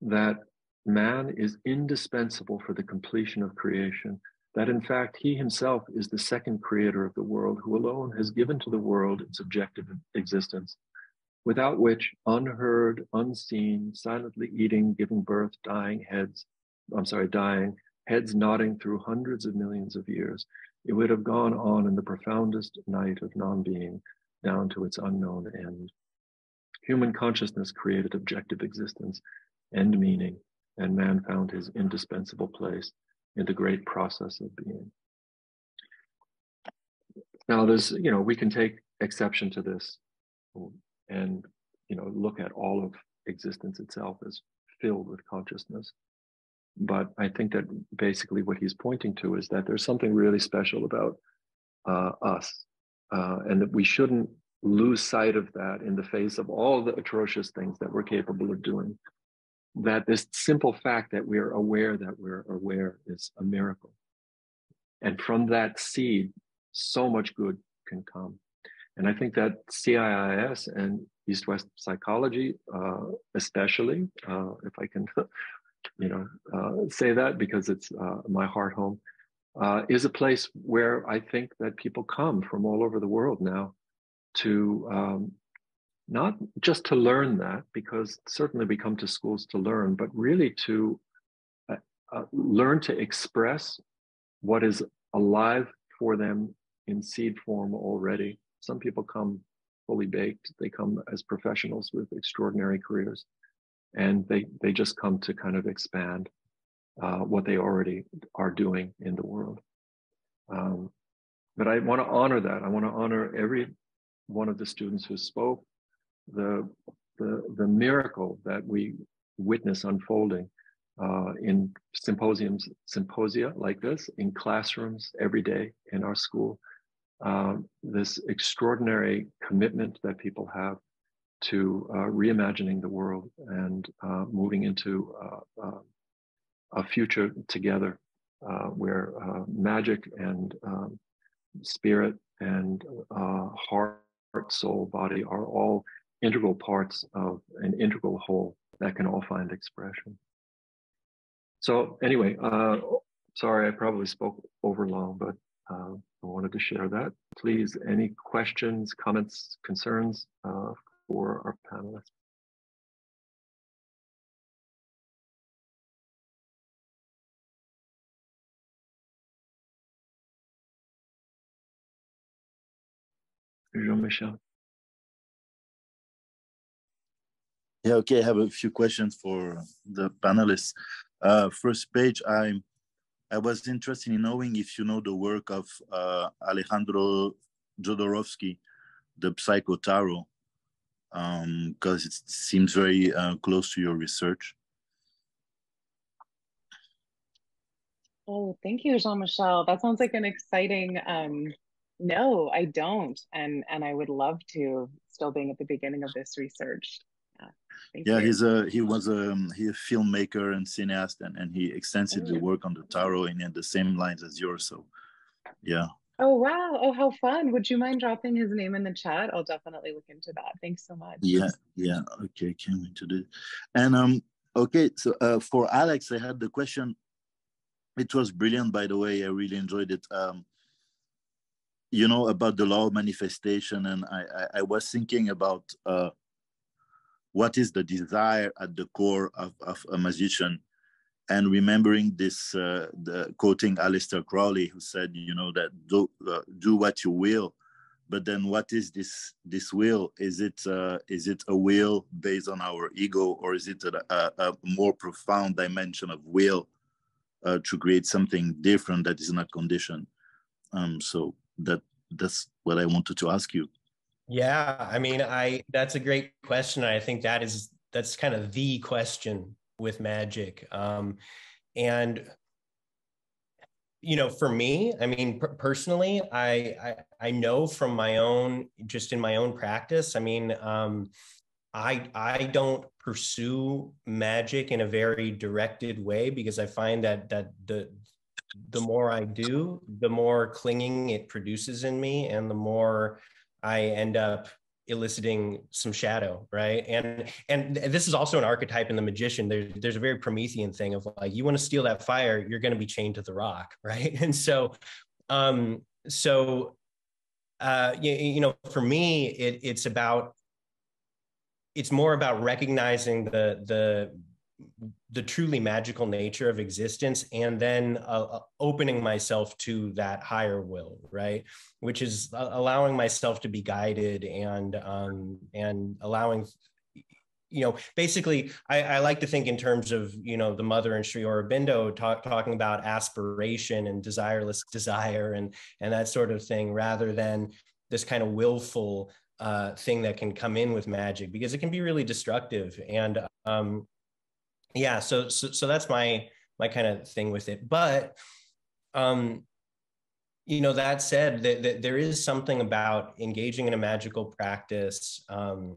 that man is indispensable for the completion of creation, that in fact he himself is the second creator of the world who alone has given to the world its objective existence, without which unheard, unseen, silently eating, giving birth, dying heads, I'm sorry, dying, heads nodding through hundreds of millions of years, it would have gone on in the profoundest night of non being down to its unknown end. Human consciousness created objective existence and meaning, and man found his indispensable place in the great process of being. Now, there's, you know, we can take exception to this and, you know, look at all of existence itself as filled with consciousness. But I think that basically what he's pointing to is that there's something really special about uh, us, uh, and that we shouldn't lose sight of that in the face of all the atrocious things that we're capable of doing. That this simple fact that we're aware that we're aware is a miracle. And from that seed, so much good can come. And I think that CIIS and East West psychology, uh, especially, uh, if I can you know, uh, say that because it's uh, my heart home, uh, is a place where I think that people come from all over the world now to um, not just to learn that, because certainly we come to schools to learn, but really to uh, learn to express what is alive for them in seed form already. Some people come fully baked, they come as professionals with extraordinary careers and they they just come to kind of expand uh, what they already are doing in the world. Um, but I want to honor that. I want to honor every one of the students who spoke, the the the miracle that we witness unfolding uh, in symposiums, symposia like this, in classrooms every day in our school. Um, this extraordinary commitment that people have to uh, reimagining the world and uh, moving into uh, uh a future together uh, where uh, magic and um, spirit and heart, soul, body are all integral parts of an integral whole that can all find expression. So anyway, sorry, I probably spoke over long, but I wanted to share that. Please, any questions, comments, concerns for our panelists. Jean-Michel. Yeah, okay. I have a few questions for the panelists. Uh, first Paige, I'm I was interested in knowing if you know the work of uh, Alejandro Jodorowsky, the Psycho Tarot, because um, it seems very uh, close to your research. Oh, thank you, Jean-Michel. That sounds like an exciting. Um, no, I don't, and and I would love to. Still being at the beginning of this research. Thank yeah, you. he's a he was a he a filmmaker and cineast, and and he extensively oh. worked on the tarot in, in the same lines as yours. So, yeah. Oh wow! Oh, how fun! Would you mind dropping his name in the chat? I'll definitely look into that. Thanks so much. Yeah, yeah. Okay, can't wait to do. And um, okay. So uh, for Alex, I had the question. It was brilliant, by the way. I really enjoyed it. Um, you know about the law of manifestation, and I I, I was thinking about uh what is the desire at the core of, of a musician and remembering this uh, the quoting Aleister Crowley who said you know that do, uh, do what you will but then what is this this will? Is it uh, is it a will based on our ego or is it a, a, a more profound dimension of will uh, to create something different that is not conditioned? Um, so that that's what I wanted to ask you yeah, I mean, I that's a great question. I think that is that's kind of the question with magic. Um, and you know, for me, I mean, personally, I, I, I know from my own, just in my own practice. I mean, um, I I don't pursue magic in a very directed way because I find that that the the more I do, the more clinging it produces in me, and the more I end up eliciting some shadow right? And and this is also an archetype in the magician. There's there's a very promethean thing of like you want to steal that fire you're going to be chained to the rock right? And so um so uh you, you know for me it, it's about it's more about recognizing the the the truly magical nature of existence and then uh, uh, opening myself to that higher will right? Which is uh, allowing myself to be guided and um, and allowing you know basically I, I, like to think in terms of you know the mother and Sri Aurobindo talk, talking about aspiration and desireless desire and and that sort of thing rather than this kind of willful uh, thing that can come in with magic because it can be really destructive. And um, yeah so, so so that's my my kind of thing with it. But um you know that said that, that there is something about engaging in a magical practice um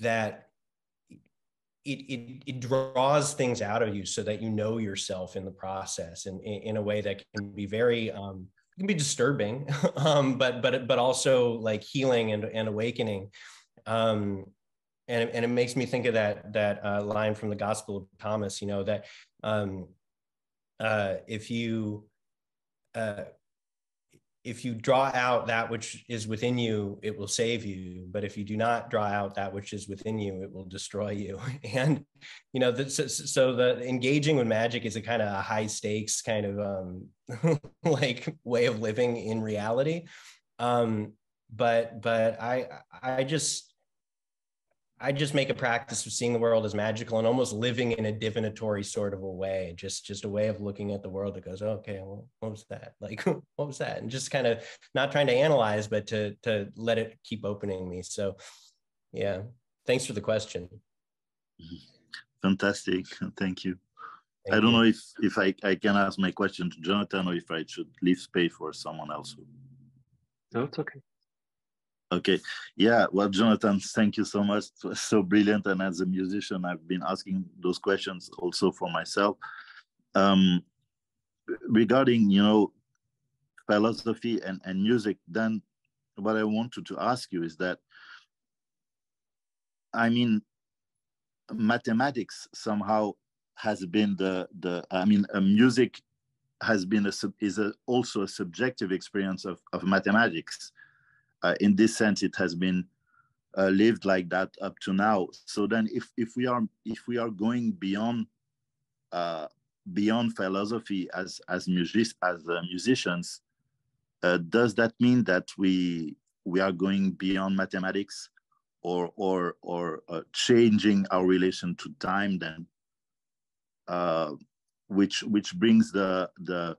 that it, it, it draws things out of you so that you know yourself in the process and in, in a way that can be very um, can be disturbing um, but but but also like healing and, and awakening. Um, and and it makes me think of that that uh, line from the Gospel of Thomas. You know that um, uh, if you uh, if you draw out that which is within you, it will save you. But if you do not draw out that which is within you, it will destroy you. And you know, the, so, so, the engaging with magic is a kind of a high stakes kind of um, like way of living in reality. Um, but but I I just I just make a practice of seeing the world as magical and almost living in a divinatory sort of a way, just just a way of looking at the world that goes, oh, okay, well, what was that? Like, what was that? And just kind of not trying to analyze, but to to let it keep opening me. So, yeah, thanks for the question. Mm-hmm. Fantastic, thank you. Thank I don't you. know if if I, I can ask my question to Jonathan or if I should leave space for someone else. No, it's okay. Okay. Yeah. Well, Jonathan, thank you so much. So brilliant. And as a musician, I've been asking those questions also for myself. Um, regarding, you know, philosophy and, and music, then what I wanted to ask you is that, I mean, mathematics somehow has been the, the I mean, music has been a, is a, also a subjective experience of, of mathematics uh, in this sense, it has been uh, lived like that up to now. So then, if if we are if we are going beyond uh, beyond philosophy as as music as uh, musicians, uh, does that mean that we we are going beyond mathematics, or or or uh, changing our relation to time then? which which brings the the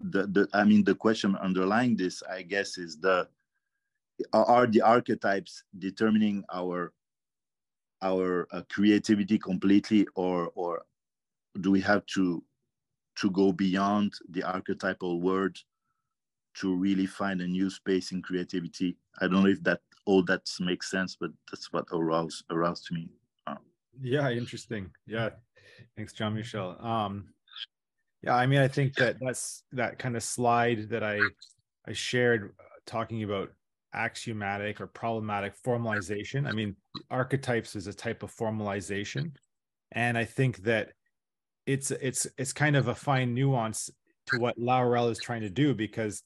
the, the i mean the question underlying this i guess is the are the archetypes determining our our uh, creativity completely or or do we have to to go beyond the archetypal word to really find a new space in creativity? I don't know if that all that makes sense but that's what aroused aroused me. Um, yeah interesting. Yeah. Thanks Jean-Michel. Um yeah i mean i think that that's that kind of slide that i i shared uh, talking about axiomatic or problematic formalization. I mean, archetypes is a type of formalization, and I think that it's it's it's kind of a fine nuance to what Laruelle is trying to do because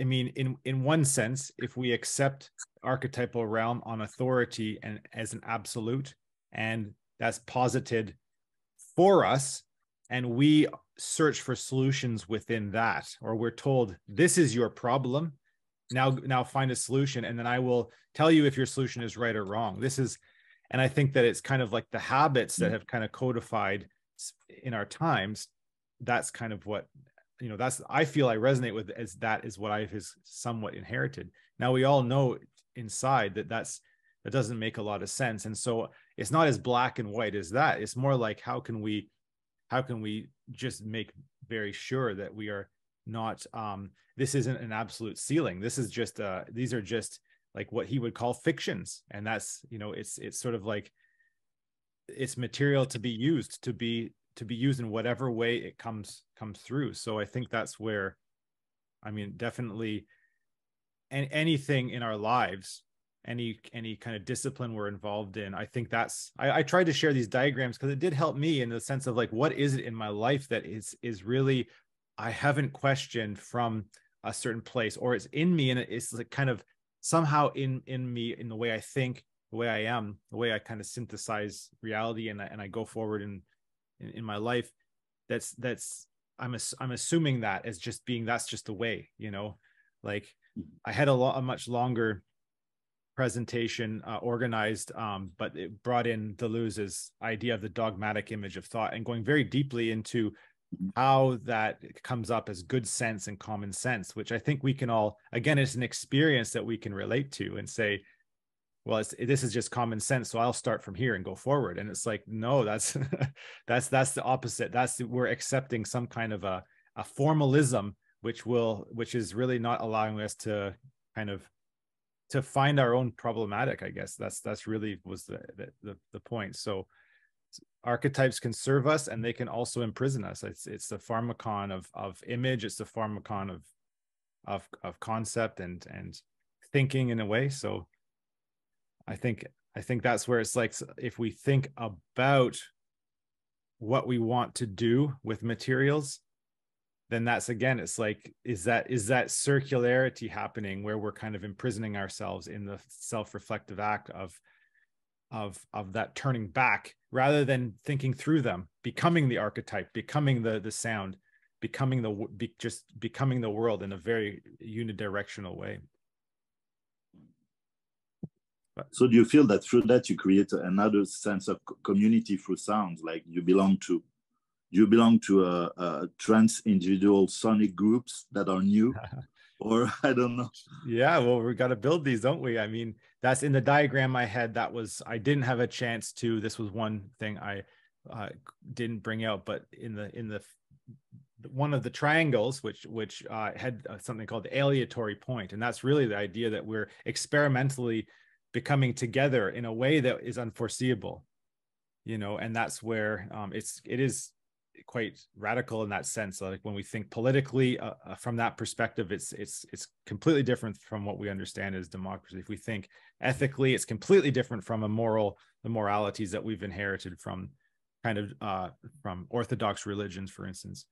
I mean, in in one sense, if we accept archetypal realm on authority and as an absolute, and that's posited for us, and we search for solutions within that, or we're told this is your problem, now now find a solution. And then i will tell you if your solution is right or wrong. This is and i think that it's kind of like the habits that mm. have kind of codified in our times that's kind of what you know that's i feel i resonate with as that is what i have is somewhat inherited. Now we all know inside that that's that doesn't make a lot of sense. And so it's not as black and white as that. It's more like how can we how can we just make very sure that we are not um this isn't an absolute ceiling. This is just uh these are just like what he would call fictions. And that's you know it's it's sort of like it's material to be used to be to be used in whatever way it comes comes through. So i think that's where i mean definitely and anything in our lives any any kind of discipline we're involved in i think that's i, I tried to share these diagrams because it did help me in the sense of like what is it in my life that is is really I haven't questioned from a certain place, or it's in me, and it's like kind of somehow in in me in the way I think, the way I am, the way I kind of synthesize reality, and I, and I go forward in, in in my life. That's that's I'm I'm assuming that as just being that's just the way, you know. Like mm-hmm. I had a lot a much longer presentation uh, organized, um, but it brought in Deleuze's idea of the dogmatic image of thought and going very deeply into how that comes up as good sense and common sense which i think we can all again it's an experience that we can relate to and say well this is just common sense so i'll start from here and go forward. And it's like no that's that's that's the opposite. That's we're accepting some kind of a, a formalism which will which is really not allowing us to kind of to find our own problematic i guess. That's that's really was the the, the point. So archetypes can serve us and they can also imprison us. It's it's the pharmakon of of image. It's the pharmakon of of of concept and and thinking in a way. So i think i think that's where it's like if we think about what we want to do with materials then that's again it's like is that is that circularity happening where we're kind of imprisoning ourselves in the self-reflective act of of of that turning back rather than thinking through them becoming the archetype becoming the the sound becoming the be, just becoming the world in a very unidirectional way. But, so do you feel that through that you create another sense of community through sounds like you belong to you belong to a, a trans individual sonic groups that are new or i don't know yeah well we got to build these don't we i mean that's in the diagram I had. That was I didn't have a chance to. This was one thing I uh, didn't bring out, but in the in the one of the triangles, which which uh, had uh, something called the aleatory point, and that's really the idea that we're experimentally becoming together in a way that is unforeseeable, you know, and that's where um, it's it is quite radical in that sense. Like when we think politically uh, uh, from that perspective, it's it's it's completely different from what we understand as democracy. If we think ethically, it's completely different from a moral the moralities that we've inherited from kind of uh, from Orthodox religions, for instance.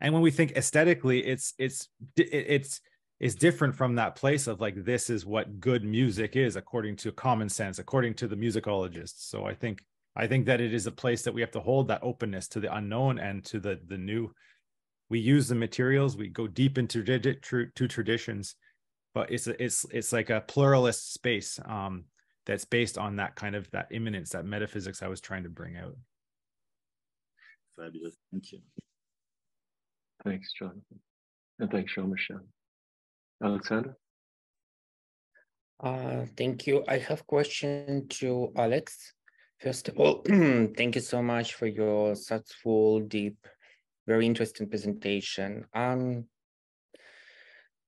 And when we think aesthetically, it's it's it's is different from that place of like this is what good music is according to common sense according to the musicologists so i think I think that it is a place that we have to hold that openness to the unknown and to the the new. We use the materials, we go deep into to traditions, but it's a, it's it's like a pluralist space um, that's based on that kind of that immanence, that metaphysics I was trying to bring out. Fabulous, thank you. Thanks, Jonathan. And thanks, Jean-Michel. Alexander? Uh, thank you. I have question to Alex. First of all, thank you so much for your thoughtful, deep, very interesting presentation. Um,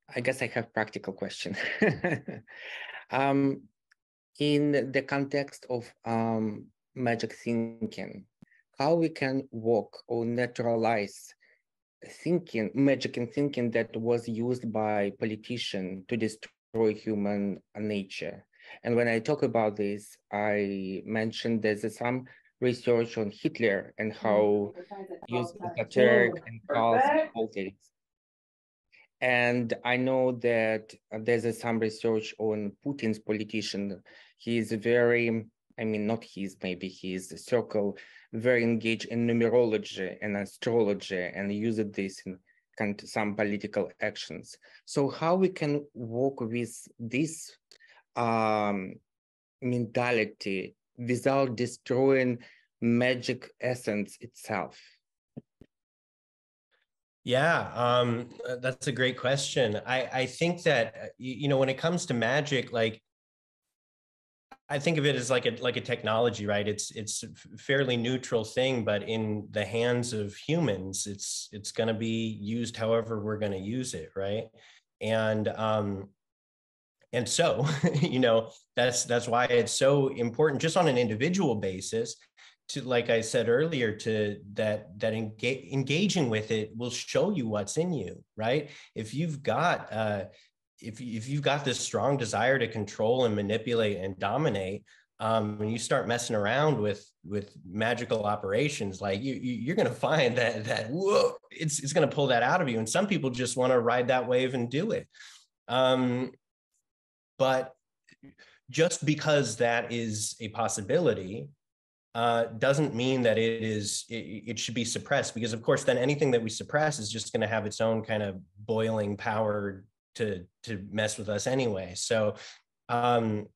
I guess I have practical question. um, in the context of um, magic thinking, how we can walk or naturalize thinking, magic and thinking that was used by politicians to destroy human nature. And when I talk about this, I mentioned there's some research on Hitler and how used esoteric and false politics. And I know that uh, there's some research on Putin's politician. He's very, I mean, not his, maybe his circle very engaged in numerology and astrology and use this in some political actions. So how we can work with this um, mentality without destroying magic essence itself? Yeah, um, that's a great question. I, I think that, you know, when it comes to magic, like I think of it as like a like a technology, right? It's it's a fairly neutral thing, but in the hands of humans, it's it's going to be used however we're going to use it, right? And um, and so you know that's that's why it's so important, just on an individual basis, to like I said earlier, to that that engaging with it will show you what's in you, right? If you've got uh, if, if you've got this strong desire to control and manipulate and dominate um, when you start messing around with with magical operations like you, you are going to find that that whoa it's it's going to pull that out of you and some people just want to ride that wave and do it um, but just because that is a possibility uh, doesn't mean that it is it, it, should be suppressed because of course then anything that we suppress is just going to have its own kind of boiling power to to mess with us anyway. So um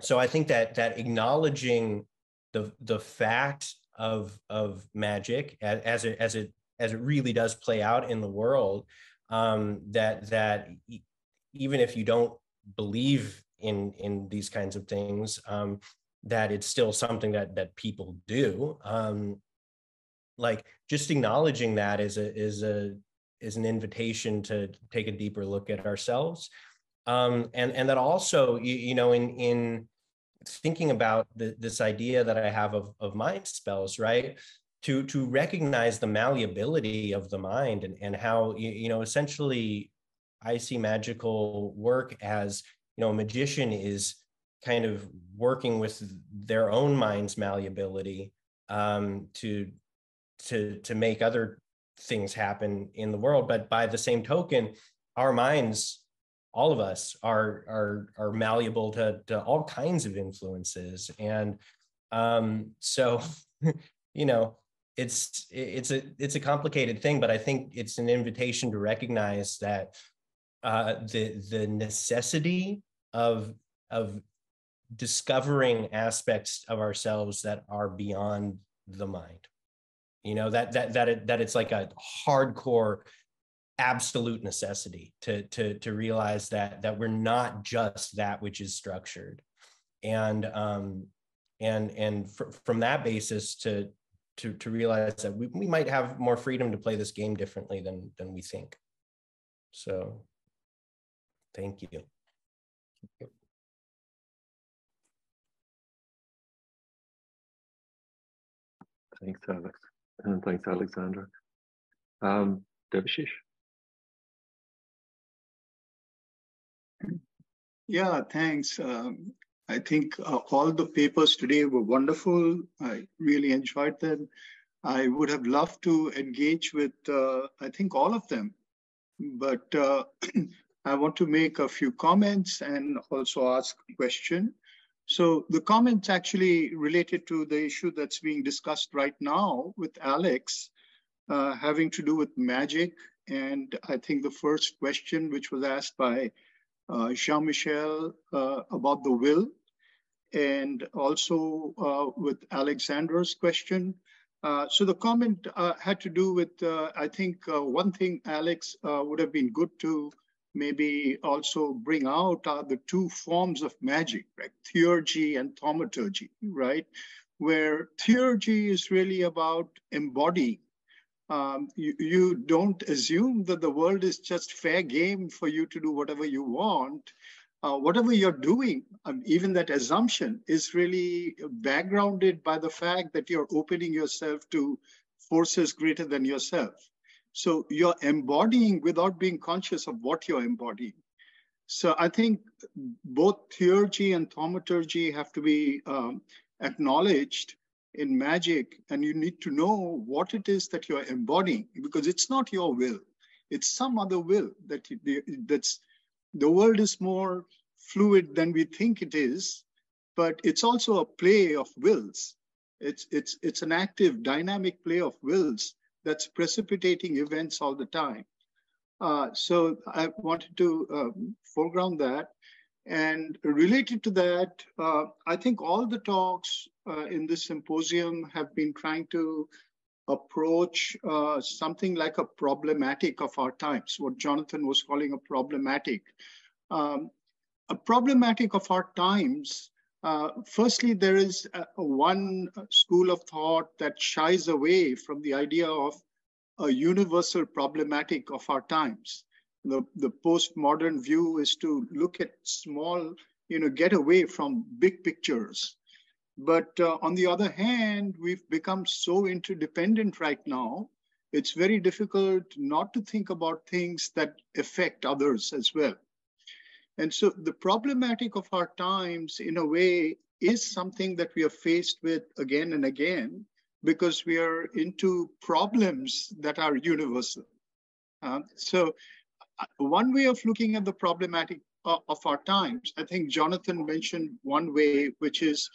so I think that that acknowledging the the fact of of magic as, as it as it as it really does play out in the world um that that even if you don't believe in in these kinds of things um that it's still something that that people do um like just acknowledging that is a is a is an invitation to take a deeper look at ourselves. Um, and, and that also, you, you know, in, in thinking about the, this idea that I have of, of mind spells, right? To, to recognize the malleability of the mind and, and how, you, you know, essentially I see magical work as, you know, a magician is kind of working with their own mind's malleability um, to to to make other things happen in the world. But by the same token our minds all of us are are are malleable to to all kinds of influences. And um so you know it's it's a it's a complicated thing but i think it's an invitation to recognize that uh the the necessity of of discovering aspects of ourselves that are beyond the mind. You know that that that it, that it's like a hardcore absolute necessity to to to realize that that we're not just that which is structured. And um and and fr- from that basis to to to realize that we, we might have more freedom to play this game differently than than we think. So thank you, thank. Thanks, Alex. And thanks, Alexandra. Um, Devashish. Yeah, thanks. Um, I think uh, all the papers today were wonderful. I really enjoyed them. I would have loved to engage with, uh, I think, all of them. But uh, I want to make a few comments and also ask a question. So the comments actually related to the issue that's being discussed right now with Alex, uh, having to do with magic. And I think the first question, which was asked by uh, Jean-Michel uh, about the will, and also uh, with Alexandra's question, Uh, so the comment uh, had to do with, I think one thing, Alex, would have been good to maybe also bring out are the two forms of magic, right? Theurgy and thaumaturgy, right? Where theurgy is really about embodying. Um, you, you don't assume that the world is just fair game for you to do whatever you want. Uh, whatever you're doing, um, even that assumption is really backgrounded by the fact that you're opening yourself to forces greater than yourself. So you're embodying without being conscious of what you're embodying. So I think both theurgy and thaumaturgy have to be um, acknowledged in magic, and you need to know what it is that you're embodying because it's not your will; it's some other will that that's the world is more fluid than we think it is, but it's also a play of wills. It's, it's, it's an active, dynamic play of wills that's precipitating events all the time. Uh, so I wanted to um, foreground that. And related to that, uh, I think all the talks uh, in this symposium have been trying to approach uh, something like a problematic of our times, what Jonathan was calling a problematic. Um, a problematic of our times. Uh, firstly, there is one school of thought that shies away from the idea of a universal problematic of our times. The, the postmodern view is to look at small, you know, get away from big pictures. But uh, on the other hand, we've become so interdependent right now, it's very difficult not to think about things that affect others as well. And so the problematic of our times, in a way, is something that we are faced with again and again because we are into problems that are universal. Uh, so, uh, one way of looking at the problematic of, of our times, I think Jonathan mentioned one way, which is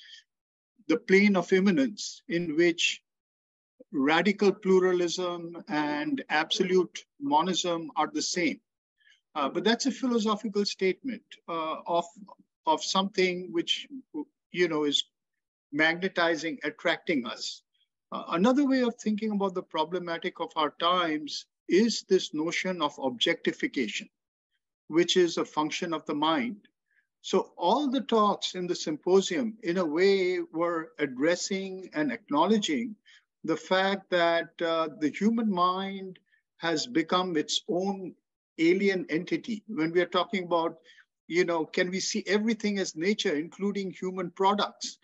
the plane of immanence, in which radical pluralism and absolute monism are the same. Uh, but that's a philosophical statement uh, of of something which you know is magnetizing, attracting us. Uh, another way of thinking about the problematic of our times is this notion of objectification, which is a function of the mind. So all the talks in the symposium, in a way, were addressing and acknowledging the fact that uh, the human mind has become its own alien entity. When we are talking about, you know, can we see everything as nature, including human products?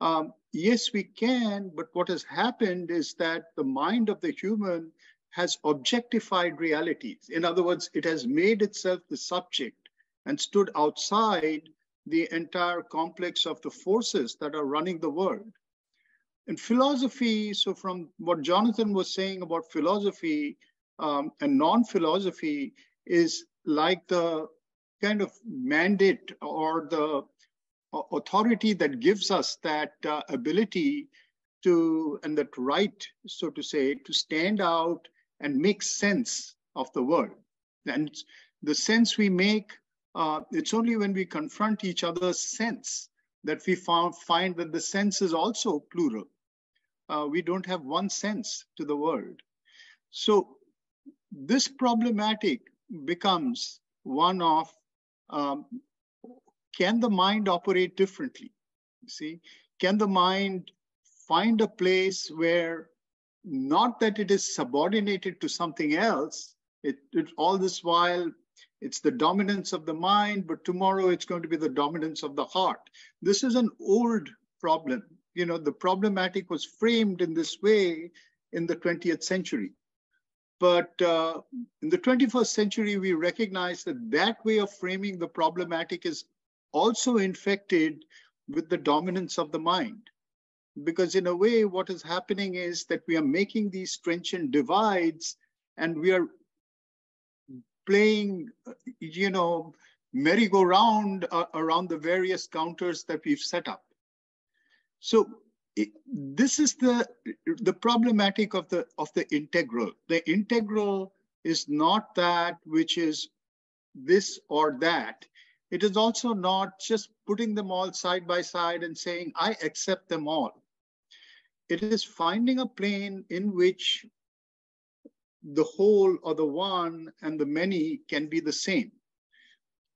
Um, yes, we can, but what has happened is that the mind of the human has objectified realities. In other words, it has made itself the subject and stood outside the entire complex of the forces that are running the world. And philosophy, so from what Jonathan was saying about philosophy um, and non philosophy, is like the kind of mandate or the authority that gives us that uh, ability to and that right so to say to stand out and make sense of the world. And the sense we make uh, it's only when we confront each other's sense that we found, find that the sense is also plural. Uh, we don't have one sense to the world. So this problematic becomes one of um, can the mind operate differently? You see, can the mind find a place where not that it is subordinated to something else, it, it all this while it's the dominance of the mind, but tomorrow it's going to be the dominance of the heart. This is an old problem. You know, the problematic was framed in this way in the 20th century. But uh, in the 21st century, we recognize that that way of framing the problematic is also infected with the dominance of the mind. Because in a way, what is happening is that we are making these trenchant divides and we are playing, you know, merry-go-round uh, around the various counters that we've set up. So this is the the problematic of the of the integral. The integral is not that which is this or that. It is also not just putting them all side by side and saying, I accept them all. it is finding a plane in which the whole or the one and the many can be the same.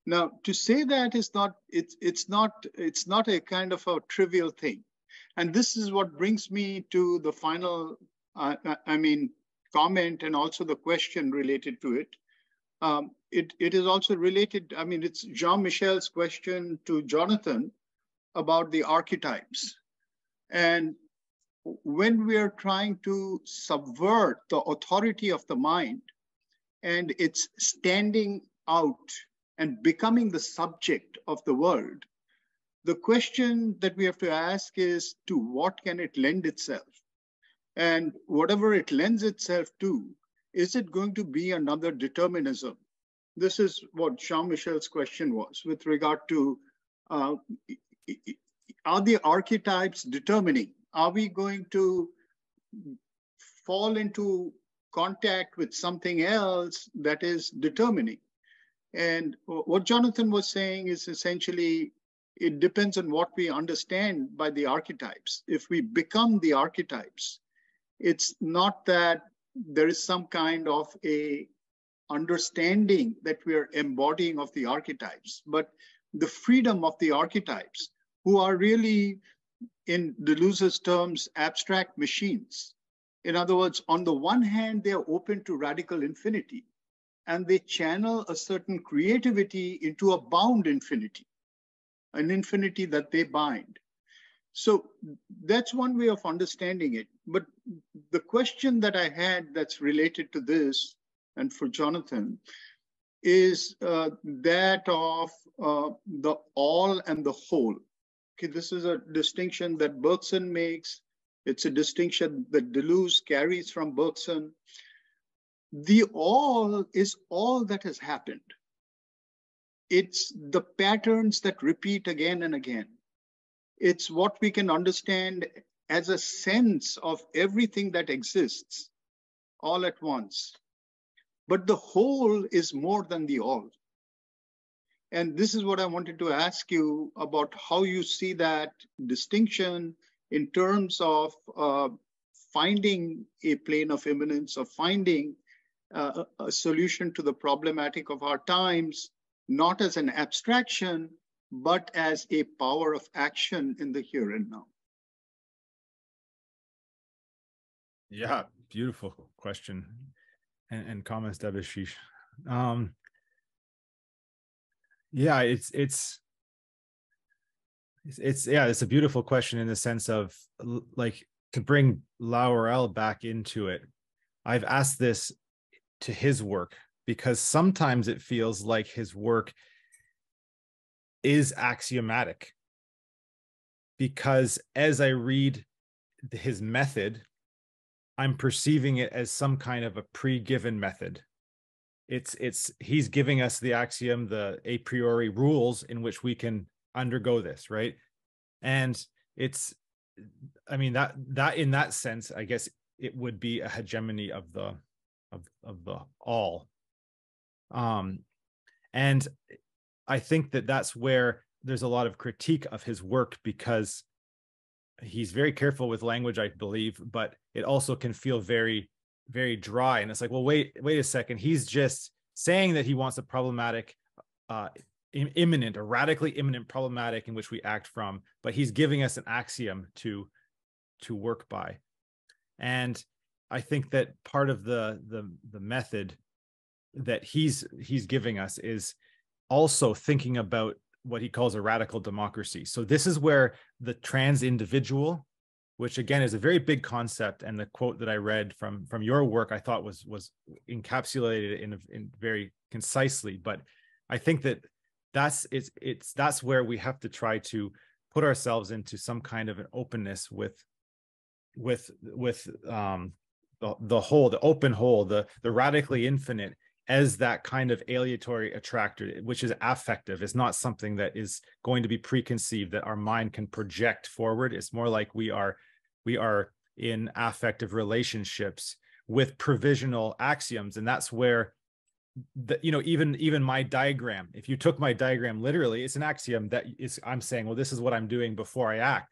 Now, to say that is not it's it's not it's not a kind of a trivial thing, and this is what brings me to the final. Uh, I mean, comment and also the question related to it. Um, it it is also related. I mean, it's Jean Michel's question to Jonathan about the archetypes, and when we are trying to subvert the authority of the mind and it's standing out and becoming the subject of the world, the question that we have to ask is to what can it lend itself? And whatever it lends itself to, is it going to be another determinism? This is what Jean Michel's question was with regard to uh, are the archetypes determining are we going to fall into contact with something else that is determining? And what Jonathan was saying is essentially it depends on what we understand by the archetypes. If we become the archetypes, it's not that there is some kind of a understanding that we are embodying of the archetypes, but the freedom of the archetypes who are really in Deleuze's terms, abstract machines. In other words, on the one hand, they're open to radical infinity and they channel a certain creativity into a bound infinity, an infinity that they bind. So that's one way of understanding it. But the question that I had that's related to this and for Jonathan is uh, that of uh, the all and the whole. Okay, this is a distinction that Bergson makes. It's a distinction that Deleuze carries from Bergson. The all is all that has happened. It's the patterns that repeat again and again. It's what we can understand as a sense of everything that exists all at once. But the whole is more than the all. And this is what I wanted to ask you about how you see that distinction in terms of uh, finding a plane of immanence, of finding uh, a solution to the problematic of our times, not as an abstraction, but as a power of action in the here and now. Yeah, beautiful question and, and comments, Debashish. Um, yeah it's it's it's, yeah it's a beautiful question in the sense of like to bring Laruelle back into it i've asked this to his work because sometimes it feels like his work is axiomatic. Because as i read his method i'm perceiving it as some kind of a pre-given method. It's it's he's giving us the axiom the a priori rules in which we can undergo this right? And it's i mean that that in that sense i guess it would be a hegemony of the of of the all um and i think that that's where there's a lot of critique of his work because he's very careful with language i believe but it also can feel very very dry. And it's like well wait wait a second. He's just saying that he wants a problematic uh immanent, or radically immanent problematic in which we act from but he's giving us an axiom to to work by. And i think that part of the the the method that he's he's giving us is also thinking about what he calls a radical democracy. So this is where the trans individual which again is a very big concept and the quote that i read from from your work i thought was was encapsulated in, in very concisely but i think that that's it's it's that's where we have to try to put ourselves into some kind of an openness with with with um the, the whole the open whole the the radically infinite as that kind of aleatory attractor which is affective. Is not something that is going to be preconceived that our mind can project forward. It's more like we are we are in affective relationships with provisional axioms. And that's where the, you know even even my diagram if you took my diagram literally it's an axiom that is i'm saying well this is what i'm doing before i act.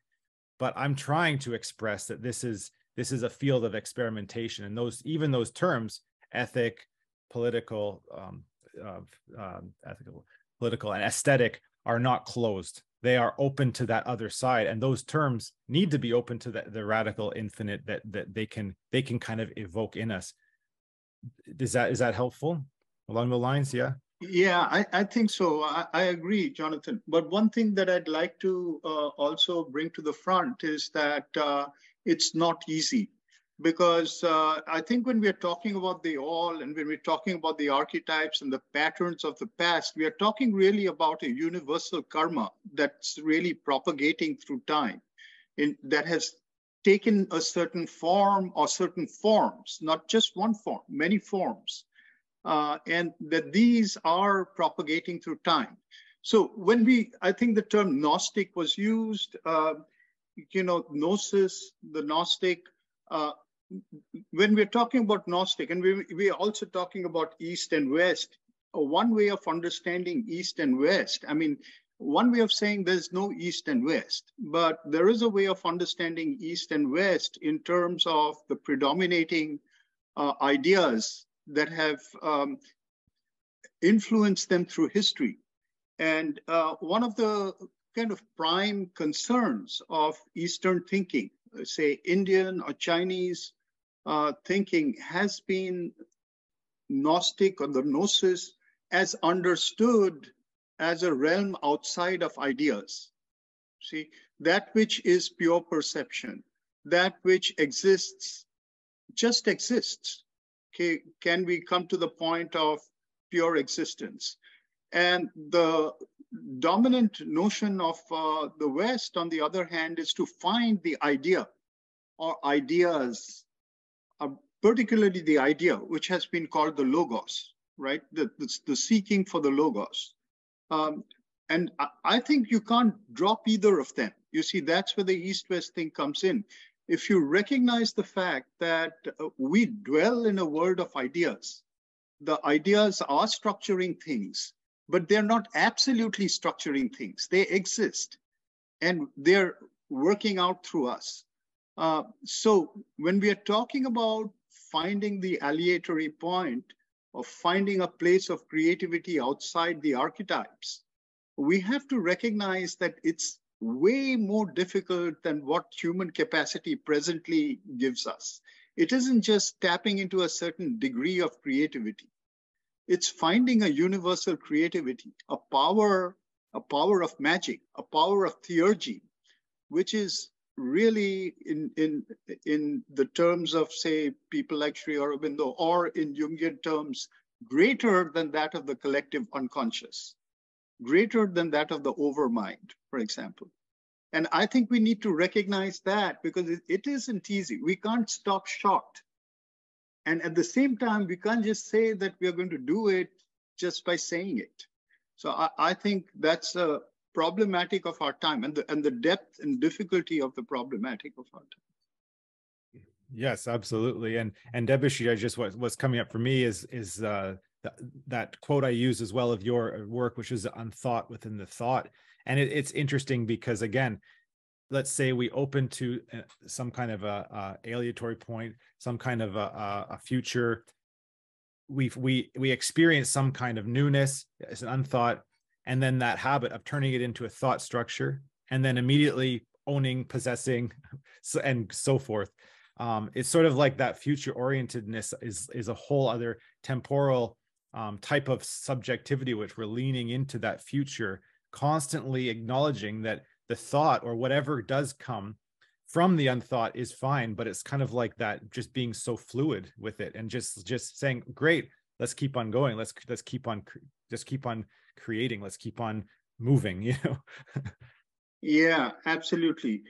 But i'm trying to express that this is this is a field of experimentation. And those even those terms ethic political um, uh, um, ethical political and aesthetic are not closed. They are open to that other side and those terms need to be open to the, the radical infinite that that they can they can kind of evoke in us. Is that is that helpful along the lines? Yeah. Yeah i, I think so. I, I agree jonathan. But one thing that i'd like to uh, also bring to the front is that uh, it's not easy because uh, I think when we're talking about the all and when we're talking about the archetypes and the patterns of the past, we are talking really about a universal karma that's really propagating through time in, that has taken a certain form or certain forms, not just one form, many forms, uh, and that these are propagating through time. So when we, I think the term Gnostic was used, uh, you know, Gnosis, the Gnostic, uh, when we're talking about Gnostic, and we, we're also talking about East and West, one way of understanding East and West, I mean, one way of saying there's no East and West, but there is a way of understanding East and West in terms of the predominating uh, ideas that have um, influenced them through history. And uh, one of the kind of prime concerns of Eastern thinking, say Indian or Chinese uh, thinking, has been Gnostic or the Gnosis as understood as a realm outside of ideas. See, that which is pure perception, that which exists, just exists. Okay, can we come to the point of pure existence? And the dominant notion of uh, the West, on the other hand, is to find the idea or ideas, uh, particularly the idea, which has been called the logos, right? The, the, the seeking for the logos. Um, and I, I think you can't drop either of them. You see, that's where the East West thing comes in. If you recognize the fact that uh, we dwell in a world of ideas, the ideas are structuring things but they're not absolutely structuring things. They exist and they're working out through us. Uh, so when we are talking about finding the aleatory point of finding a place of creativity outside the archetypes, we have to recognize that it's way more difficult than what human capacity presently gives us. It isn't just tapping into a certain degree of creativity it's finding a universal creativity, a power, a power of magic, a power of theurgy, which is really in in in the terms of say people like Sri Aurobindo or in Jungian terms greater than that of the collective unconscious, greater than that of the overmind, for example. And I think we need to recognize that because it, it isn't easy. We can't stop short and at the same time, we can't just say that we are going to do it just by saying it. So I, I think that's a problematic of our time and the, and the depth and difficulty of the problematic of our time. Yes, absolutely. And and Debussy, I just what, what's coming up for me is is uh, th- that quote I use as well of your work, which is unthought within the thought. And it, it's interesting because again, let's say we open to uh, some kind of a, a aleatory point, some kind of a, a future, we we we experience some kind of newness, it's an unthought, and then that habit of turning it into a thought structure, and then immediately owning, possessing, and so forth. Um, it's sort of like that future orientedness is is a whole other temporal um, type of subjectivity, which we're leaning into that future, constantly acknowledging that the thought or whatever does come from the unthought is fine but it's kind of like that just being so fluid with it and just just saying great let's keep on going. Let's let's keep on just keep on creating. Let's keep on moving you know? Yeah absolutely.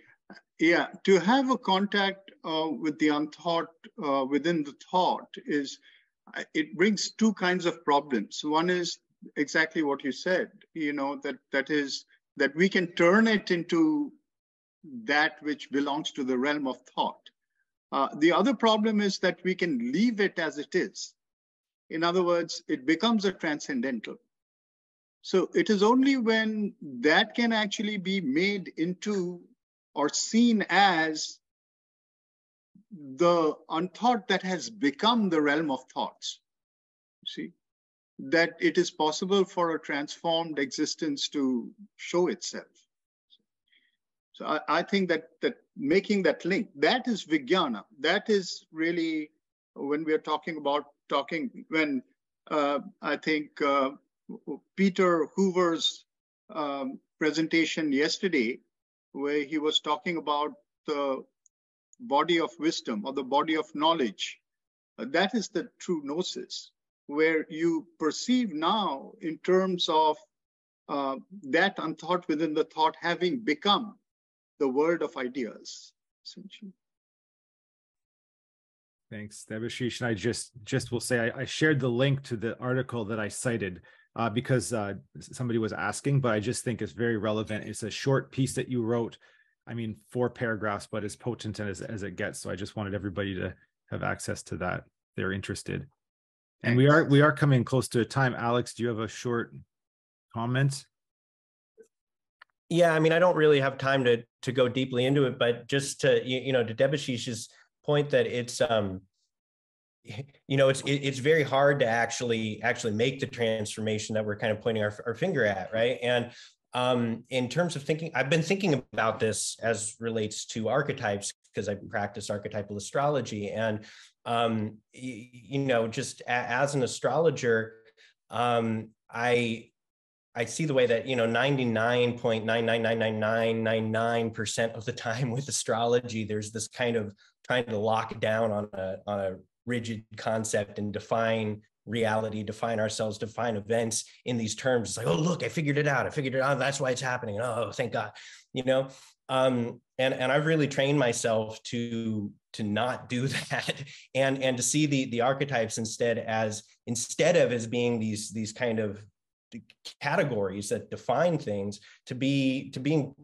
Yeah to have a contact uh, with the unthought uh, within the thought is uh, it brings two kinds of problems. One is exactly what you said you know that that is that we can turn it into that which belongs to the realm of thought. Uh, the other problem is that we can leave it as it is. In other words, it becomes a transcendental. So it is only when that can actually be made into or seen as the unthought that has become the realm of thoughts. See, that it is possible for a transformed existence to show itself. So I, I think that that making that link, that is Vijnana. That is really when we are talking about talking, when uh, I think uh, Peter Hoover's um, presentation yesterday, where he was talking about the body of wisdom or the body of knowledge, uh, that is the true gnosis, where you perceive now in terms of uh, that unthought within the thought having become the world of ideas, essentially. Thanks, Debashish. And I just just will say I, I shared the link to the article that I cited uh, because uh, somebody was asking, but I just think it's very relevant. It's a short piece that you wrote. I mean, four paragraphs, but as potent as, as it gets. So I just wanted everybody to have access to that. They're interested. And we are we are coming close to a time. Alex, do you have a short comment? Yeah, I mean, I don't really have time to to go deeply into it, but just to you, you know, to Debashish's point that it's um you know it's it, it's very hard to actually actually make the transformation that we're kind of pointing our, our finger at right and um in terms of thinking i've been thinking about this as relates to archetypes because i practice archetypal astrology and um you, you know just a, as an astrologer um i I see the way that you know 99.9999999% of the time with astrology there's this kind of trying to lock down on a on a rigid concept and define reality, define ourselves, define events in these terms. It's like, oh, look, I figured it out. I figured it out. That's why it's happening. Oh, thank God. You know, um, and and I've really trained myself to to not do that and and to see the the archetypes instead as instead of as being these these kind of categories that define things to be to being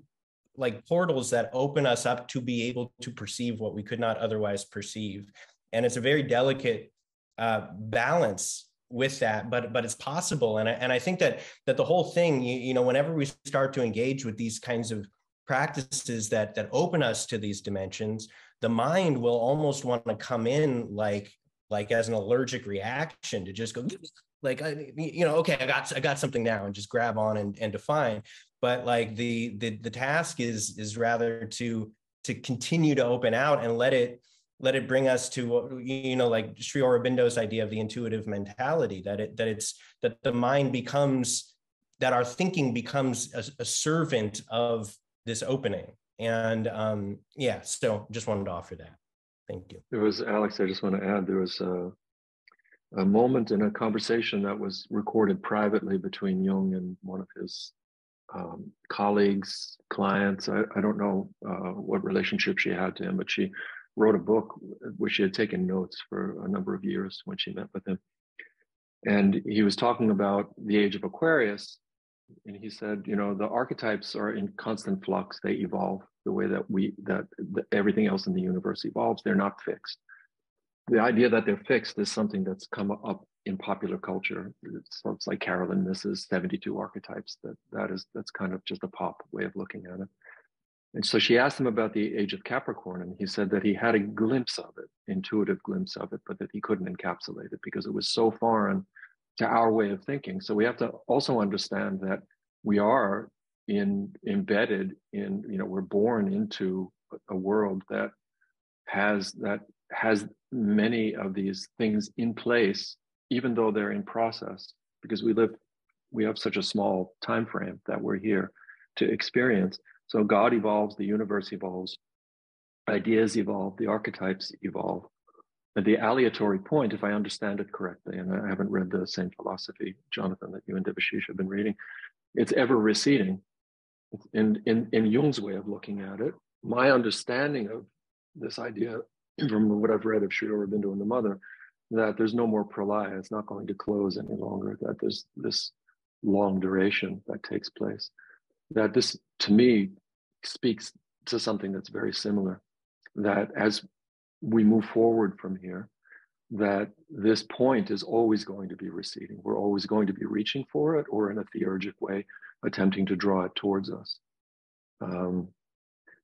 like portals that open us up to be able to perceive what we could not otherwise perceive. And it's a very delicate uh, balance with that but but it's possible. And I, and I think that that the whole thing you, you know whenever we start to engage with these kinds of practices that that open us to these dimensions the mind will almost want to come in like like as an allergic reaction to just go like you know okay i got i got something now and just grab on and, and define. But like the the the task is is rather to to continue to open out and let it let it bring us to you know like Sri Aurobindo's idea of the intuitive mentality that it that it's that the mind becomes that our thinking becomes a, a servant of this opening and um yeah so just wanted to offer that thank you there was alex i just want to add there was a, a moment in a conversation that was recorded privately between jung and one of his um, colleagues, clients. I, I don't know uh, what relationship she had to him, but she wrote a book which she had taken notes for a number of years when she met with him. And he was talking about the age of Aquarius. And he said, you know, the archetypes are in constant flux. They evolve the way that we, that, everything else in the universe evolves. They're not fixed. The idea that they're fixed is something that's come up in popular culture. It's like Caroline Myss's 72 archetypes. That that is that's kind of just a pop way of looking at it. And so she asked him about the age of Capricorn, and he said that he had a glimpse of it, intuitive glimpse of it, but that he couldn't encapsulate it because it was so foreign to our way of thinking. So we have to also understand that we are in embedded in, you know, we're born into a world that has that has many of these things in place, even though they're in process, because we live, we have such a small time frame that we're here to experience so God evolves, the universe evolves, ideas evolve, the archetypes evolve. And the aleatory point, if I understand it correctly, and I haven't read the same philosophy, Jonathan, that you and Devashish have been reading, it's ever receding. In, in, in Jung's way of looking at it, my understanding of this idea from what I've read of Sri Aurobindo and the Mother, that there's no more pralaya, it's not going to close any longer, that there's this long duration that takes place. That this, to me, speaks to something that's very similar that as we move forward from here that this point is always going to be receding we're always going to be reaching for it or in a theurgic way attempting to draw it towards us um,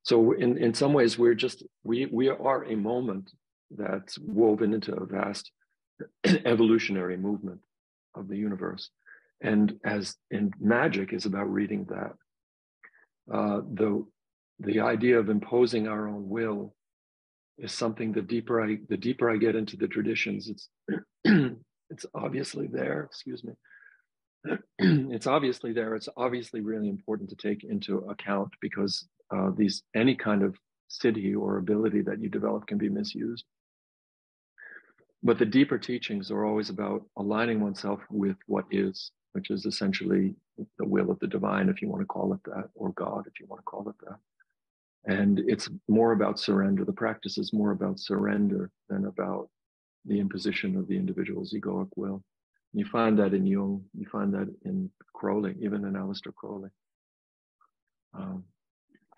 So in, in some ways, we're just, we, we are a moment that's woven into a vast evolutionary movement of the universe. And as in magic is about reading that. Uh, the, the idea of imposing our own will is something the deeper I the deeper I get into the traditions, it's it's obviously there, excuse me. it's obviously there. It's obviously really important to take into account because uh, these any kind of siddhi or ability that you develop can be misused. But the deeper teachings are always about aligning oneself with what is, which is essentially the will of the divine, if you want to call it that, or God, if you want to call it that. And it's more about surrender. The practice is more about surrender than about the imposition of the individual's egoic will. You find that in Jung, you find that in Crowley, even in Aleister Crowley. Um,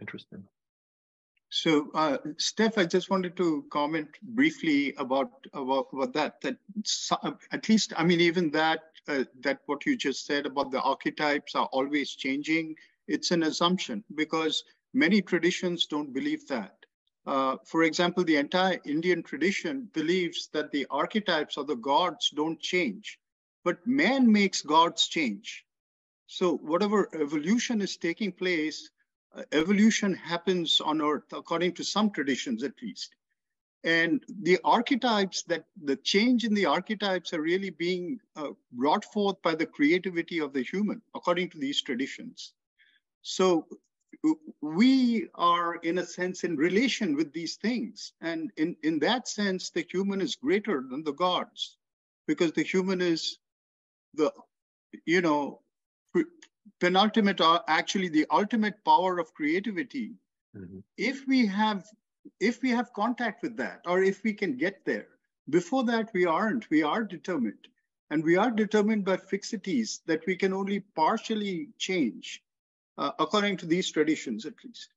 interesting. So, uh, Steph, I just wanted to comment briefly about about, about that. That at least, I mean, even that uh, that what you just said about the archetypes are always changing. It's an assumption because many traditions don't believe that. Uh, for example, the entire Indian tradition believes that the archetypes or the gods don't change, but man makes gods change. So whatever evolution is taking place, uh, evolution happens on earth, according to some traditions at least. And the archetypes that the change in the archetypes are really being uh, brought forth by the creativity of the human, according to these traditions. So we are in a sense in relation with these things. And in in that sense the human is greater than the gods because the human is the you know penultimate or actually the ultimate power of creativity. Mm-hmm. if we have if we have contact with that or if we can get there before that we aren't. We are determined. And we are determined by fixities that we can only partially change uh, according to these traditions at least.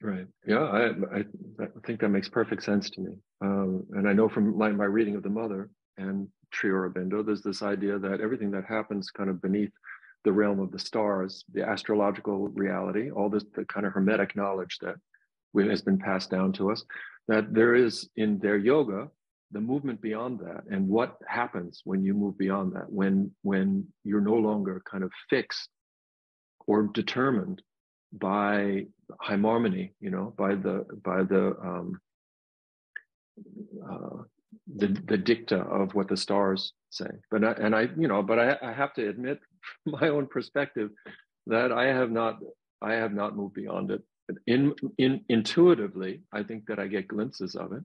Right. Yeah, I, I, I think that makes perfect sense to me. Um, and I know from my, my reading of the Mother and Sri Aurobindo, there's this idea that everything that happens kind of beneath the realm of the stars, the astrological reality, all this the kind of hermetic knowledge that has been passed down to us, that there is in their yoga the movement beyond that and what happens when you move beyond that when when you're no longer kind of fixed or determined by heimarmene, you know, by the by the um, uh, the the dicta of what the stars say. But I, and I, you know, but I, I have to admit, from my own perspective, that I have not I have not moved beyond it. In in intuitively, I think that I get glimpses of it,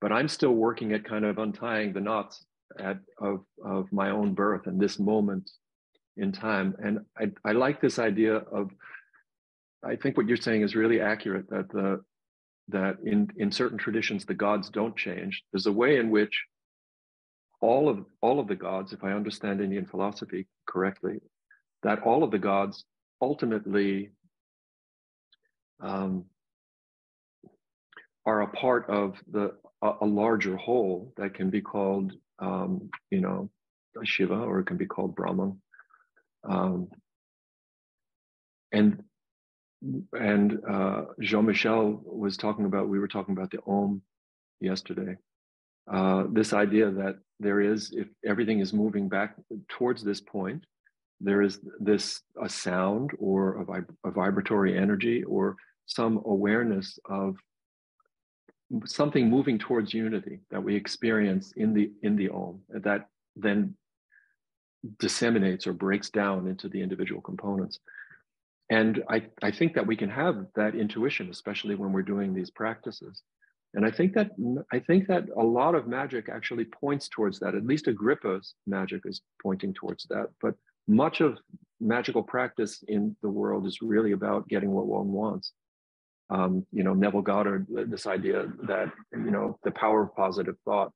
but I'm still working at kind of untying the knots at of of my own birth and this moment in time. And I, I like this idea of, I think what you're saying is really accurate that the that in, in certain traditions the gods don't change. There's a way in which all of all of the gods, if I understand Indian philosophy correctly, that all of the gods ultimately um, are a part of the a, a, larger whole that can be called um, you know Shiva or it can be called Brahman. Um, and and uh, Jean-Michel was talking about. We were talking about the Om yesterday. Uh, this idea that there is, if everything is moving back towards this point, there is this a sound or a, vib- a vibratory energy or some awareness of something moving towards unity that we experience in the in the om that then disseminates or breaks down into the individual components. And I, I think that we can have that intuition, especially when we're doing these practices. And I think that I think that a lot of magic actually points towards that. At least Agrippa's magic is pointing towards that. But much of magical practice in the world is really about getting what one wants. Um, you know, Neville Goddard, this idea that you know the power of positive thought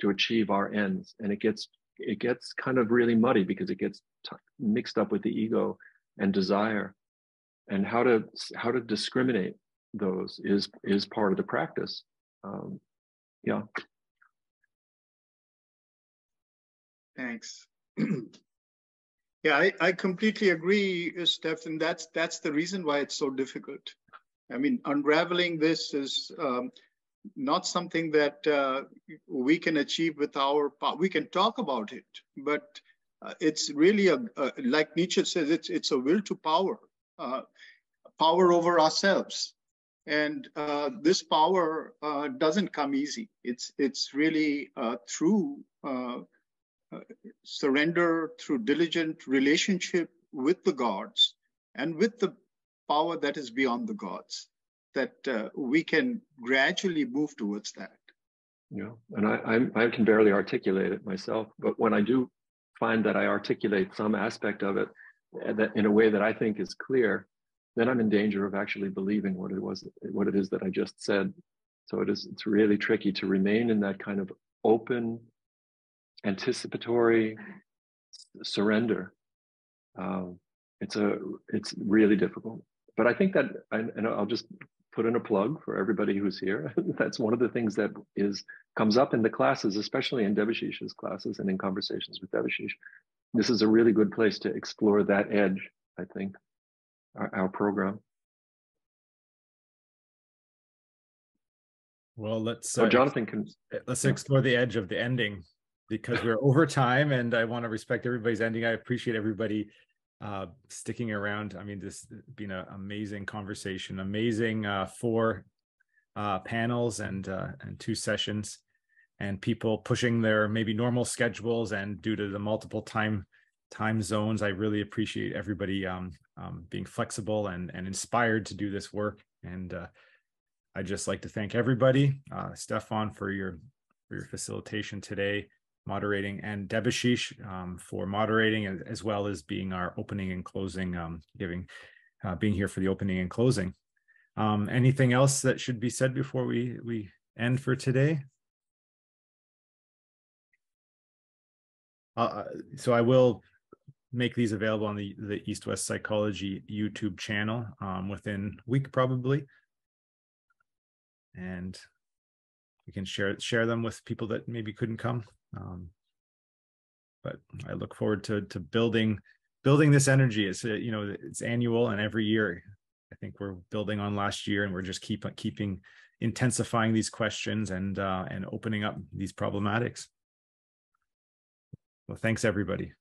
to achieve our ends, and it gets it gets kind of really muddy because it gets t- mixed up with the ego and desire. And how to how to discriminate those is is part of the practice. Um, yeah. Thanks. Yeah I, I completely agree steph and that's that's the reason why it's so difficult. I mean, unraveling this is um, not something that uh, we can achieve with our power. We can talk about it, but uh, it's really a, a, like Nietzsche says, it's it's a will to power, uh, power over ourselves, and uh, this power uh, doesn't come easy. It's it's really uh, through surrender, through diligent relationship with the gods, and with the power that is beyond the gods that uh, we can gradually move towards that. Yeah, and I, I'm, I can barely articulate it myself, but when I do find that I articulate some aspect of it uh, that in a way that I think is clear, then I'm in danger of actually believing what it was, what it is that I just said. So it is, it's really tricky to remain in that kind of open, anticipatory surrender. Um, it's a, it's really difficult. But I think that, and I'll just put in a plug for everybody who's here. That's one of the things that is comes up in the classes, especially in Debashish's classes and in conversations with Debashish. This is a really good place to explore that edge, I think, our, our program. Well, let's uh, Jonathan can let's explore the edge of the ending because we're over time and I want to respect everybody's ending. I appreciate everybody uh, sticking around. I mean, this has been an amazing conversation, amazing uh, four uh, panels and uh, and two sessions, and people pushing their maybe normal schedules and due to the multiple time time zones. I really appreciate everybody um, um, being flexible and and inspired to do this work. And uh, I just like to thank everybody, uh, Stefan, for your for your facilitation today moderating, and Debashish um, for moderating, as, well as being our opening and closing, um, giving, uh, being here for the opening and closing. Um, anything else that should be said before we we end for today? Uh, uh so I will make these available on the the East West Psychology YouTube channel um, within week probably, and we can share share them with people that maybe couldn't come. Um, but I look forward to to building building this energy. It's you know it's annual and every year. I think we're building on last year, and we're just keep keeping intensifying these questions and uh, and opening up these problematics. Well, thanks everybody.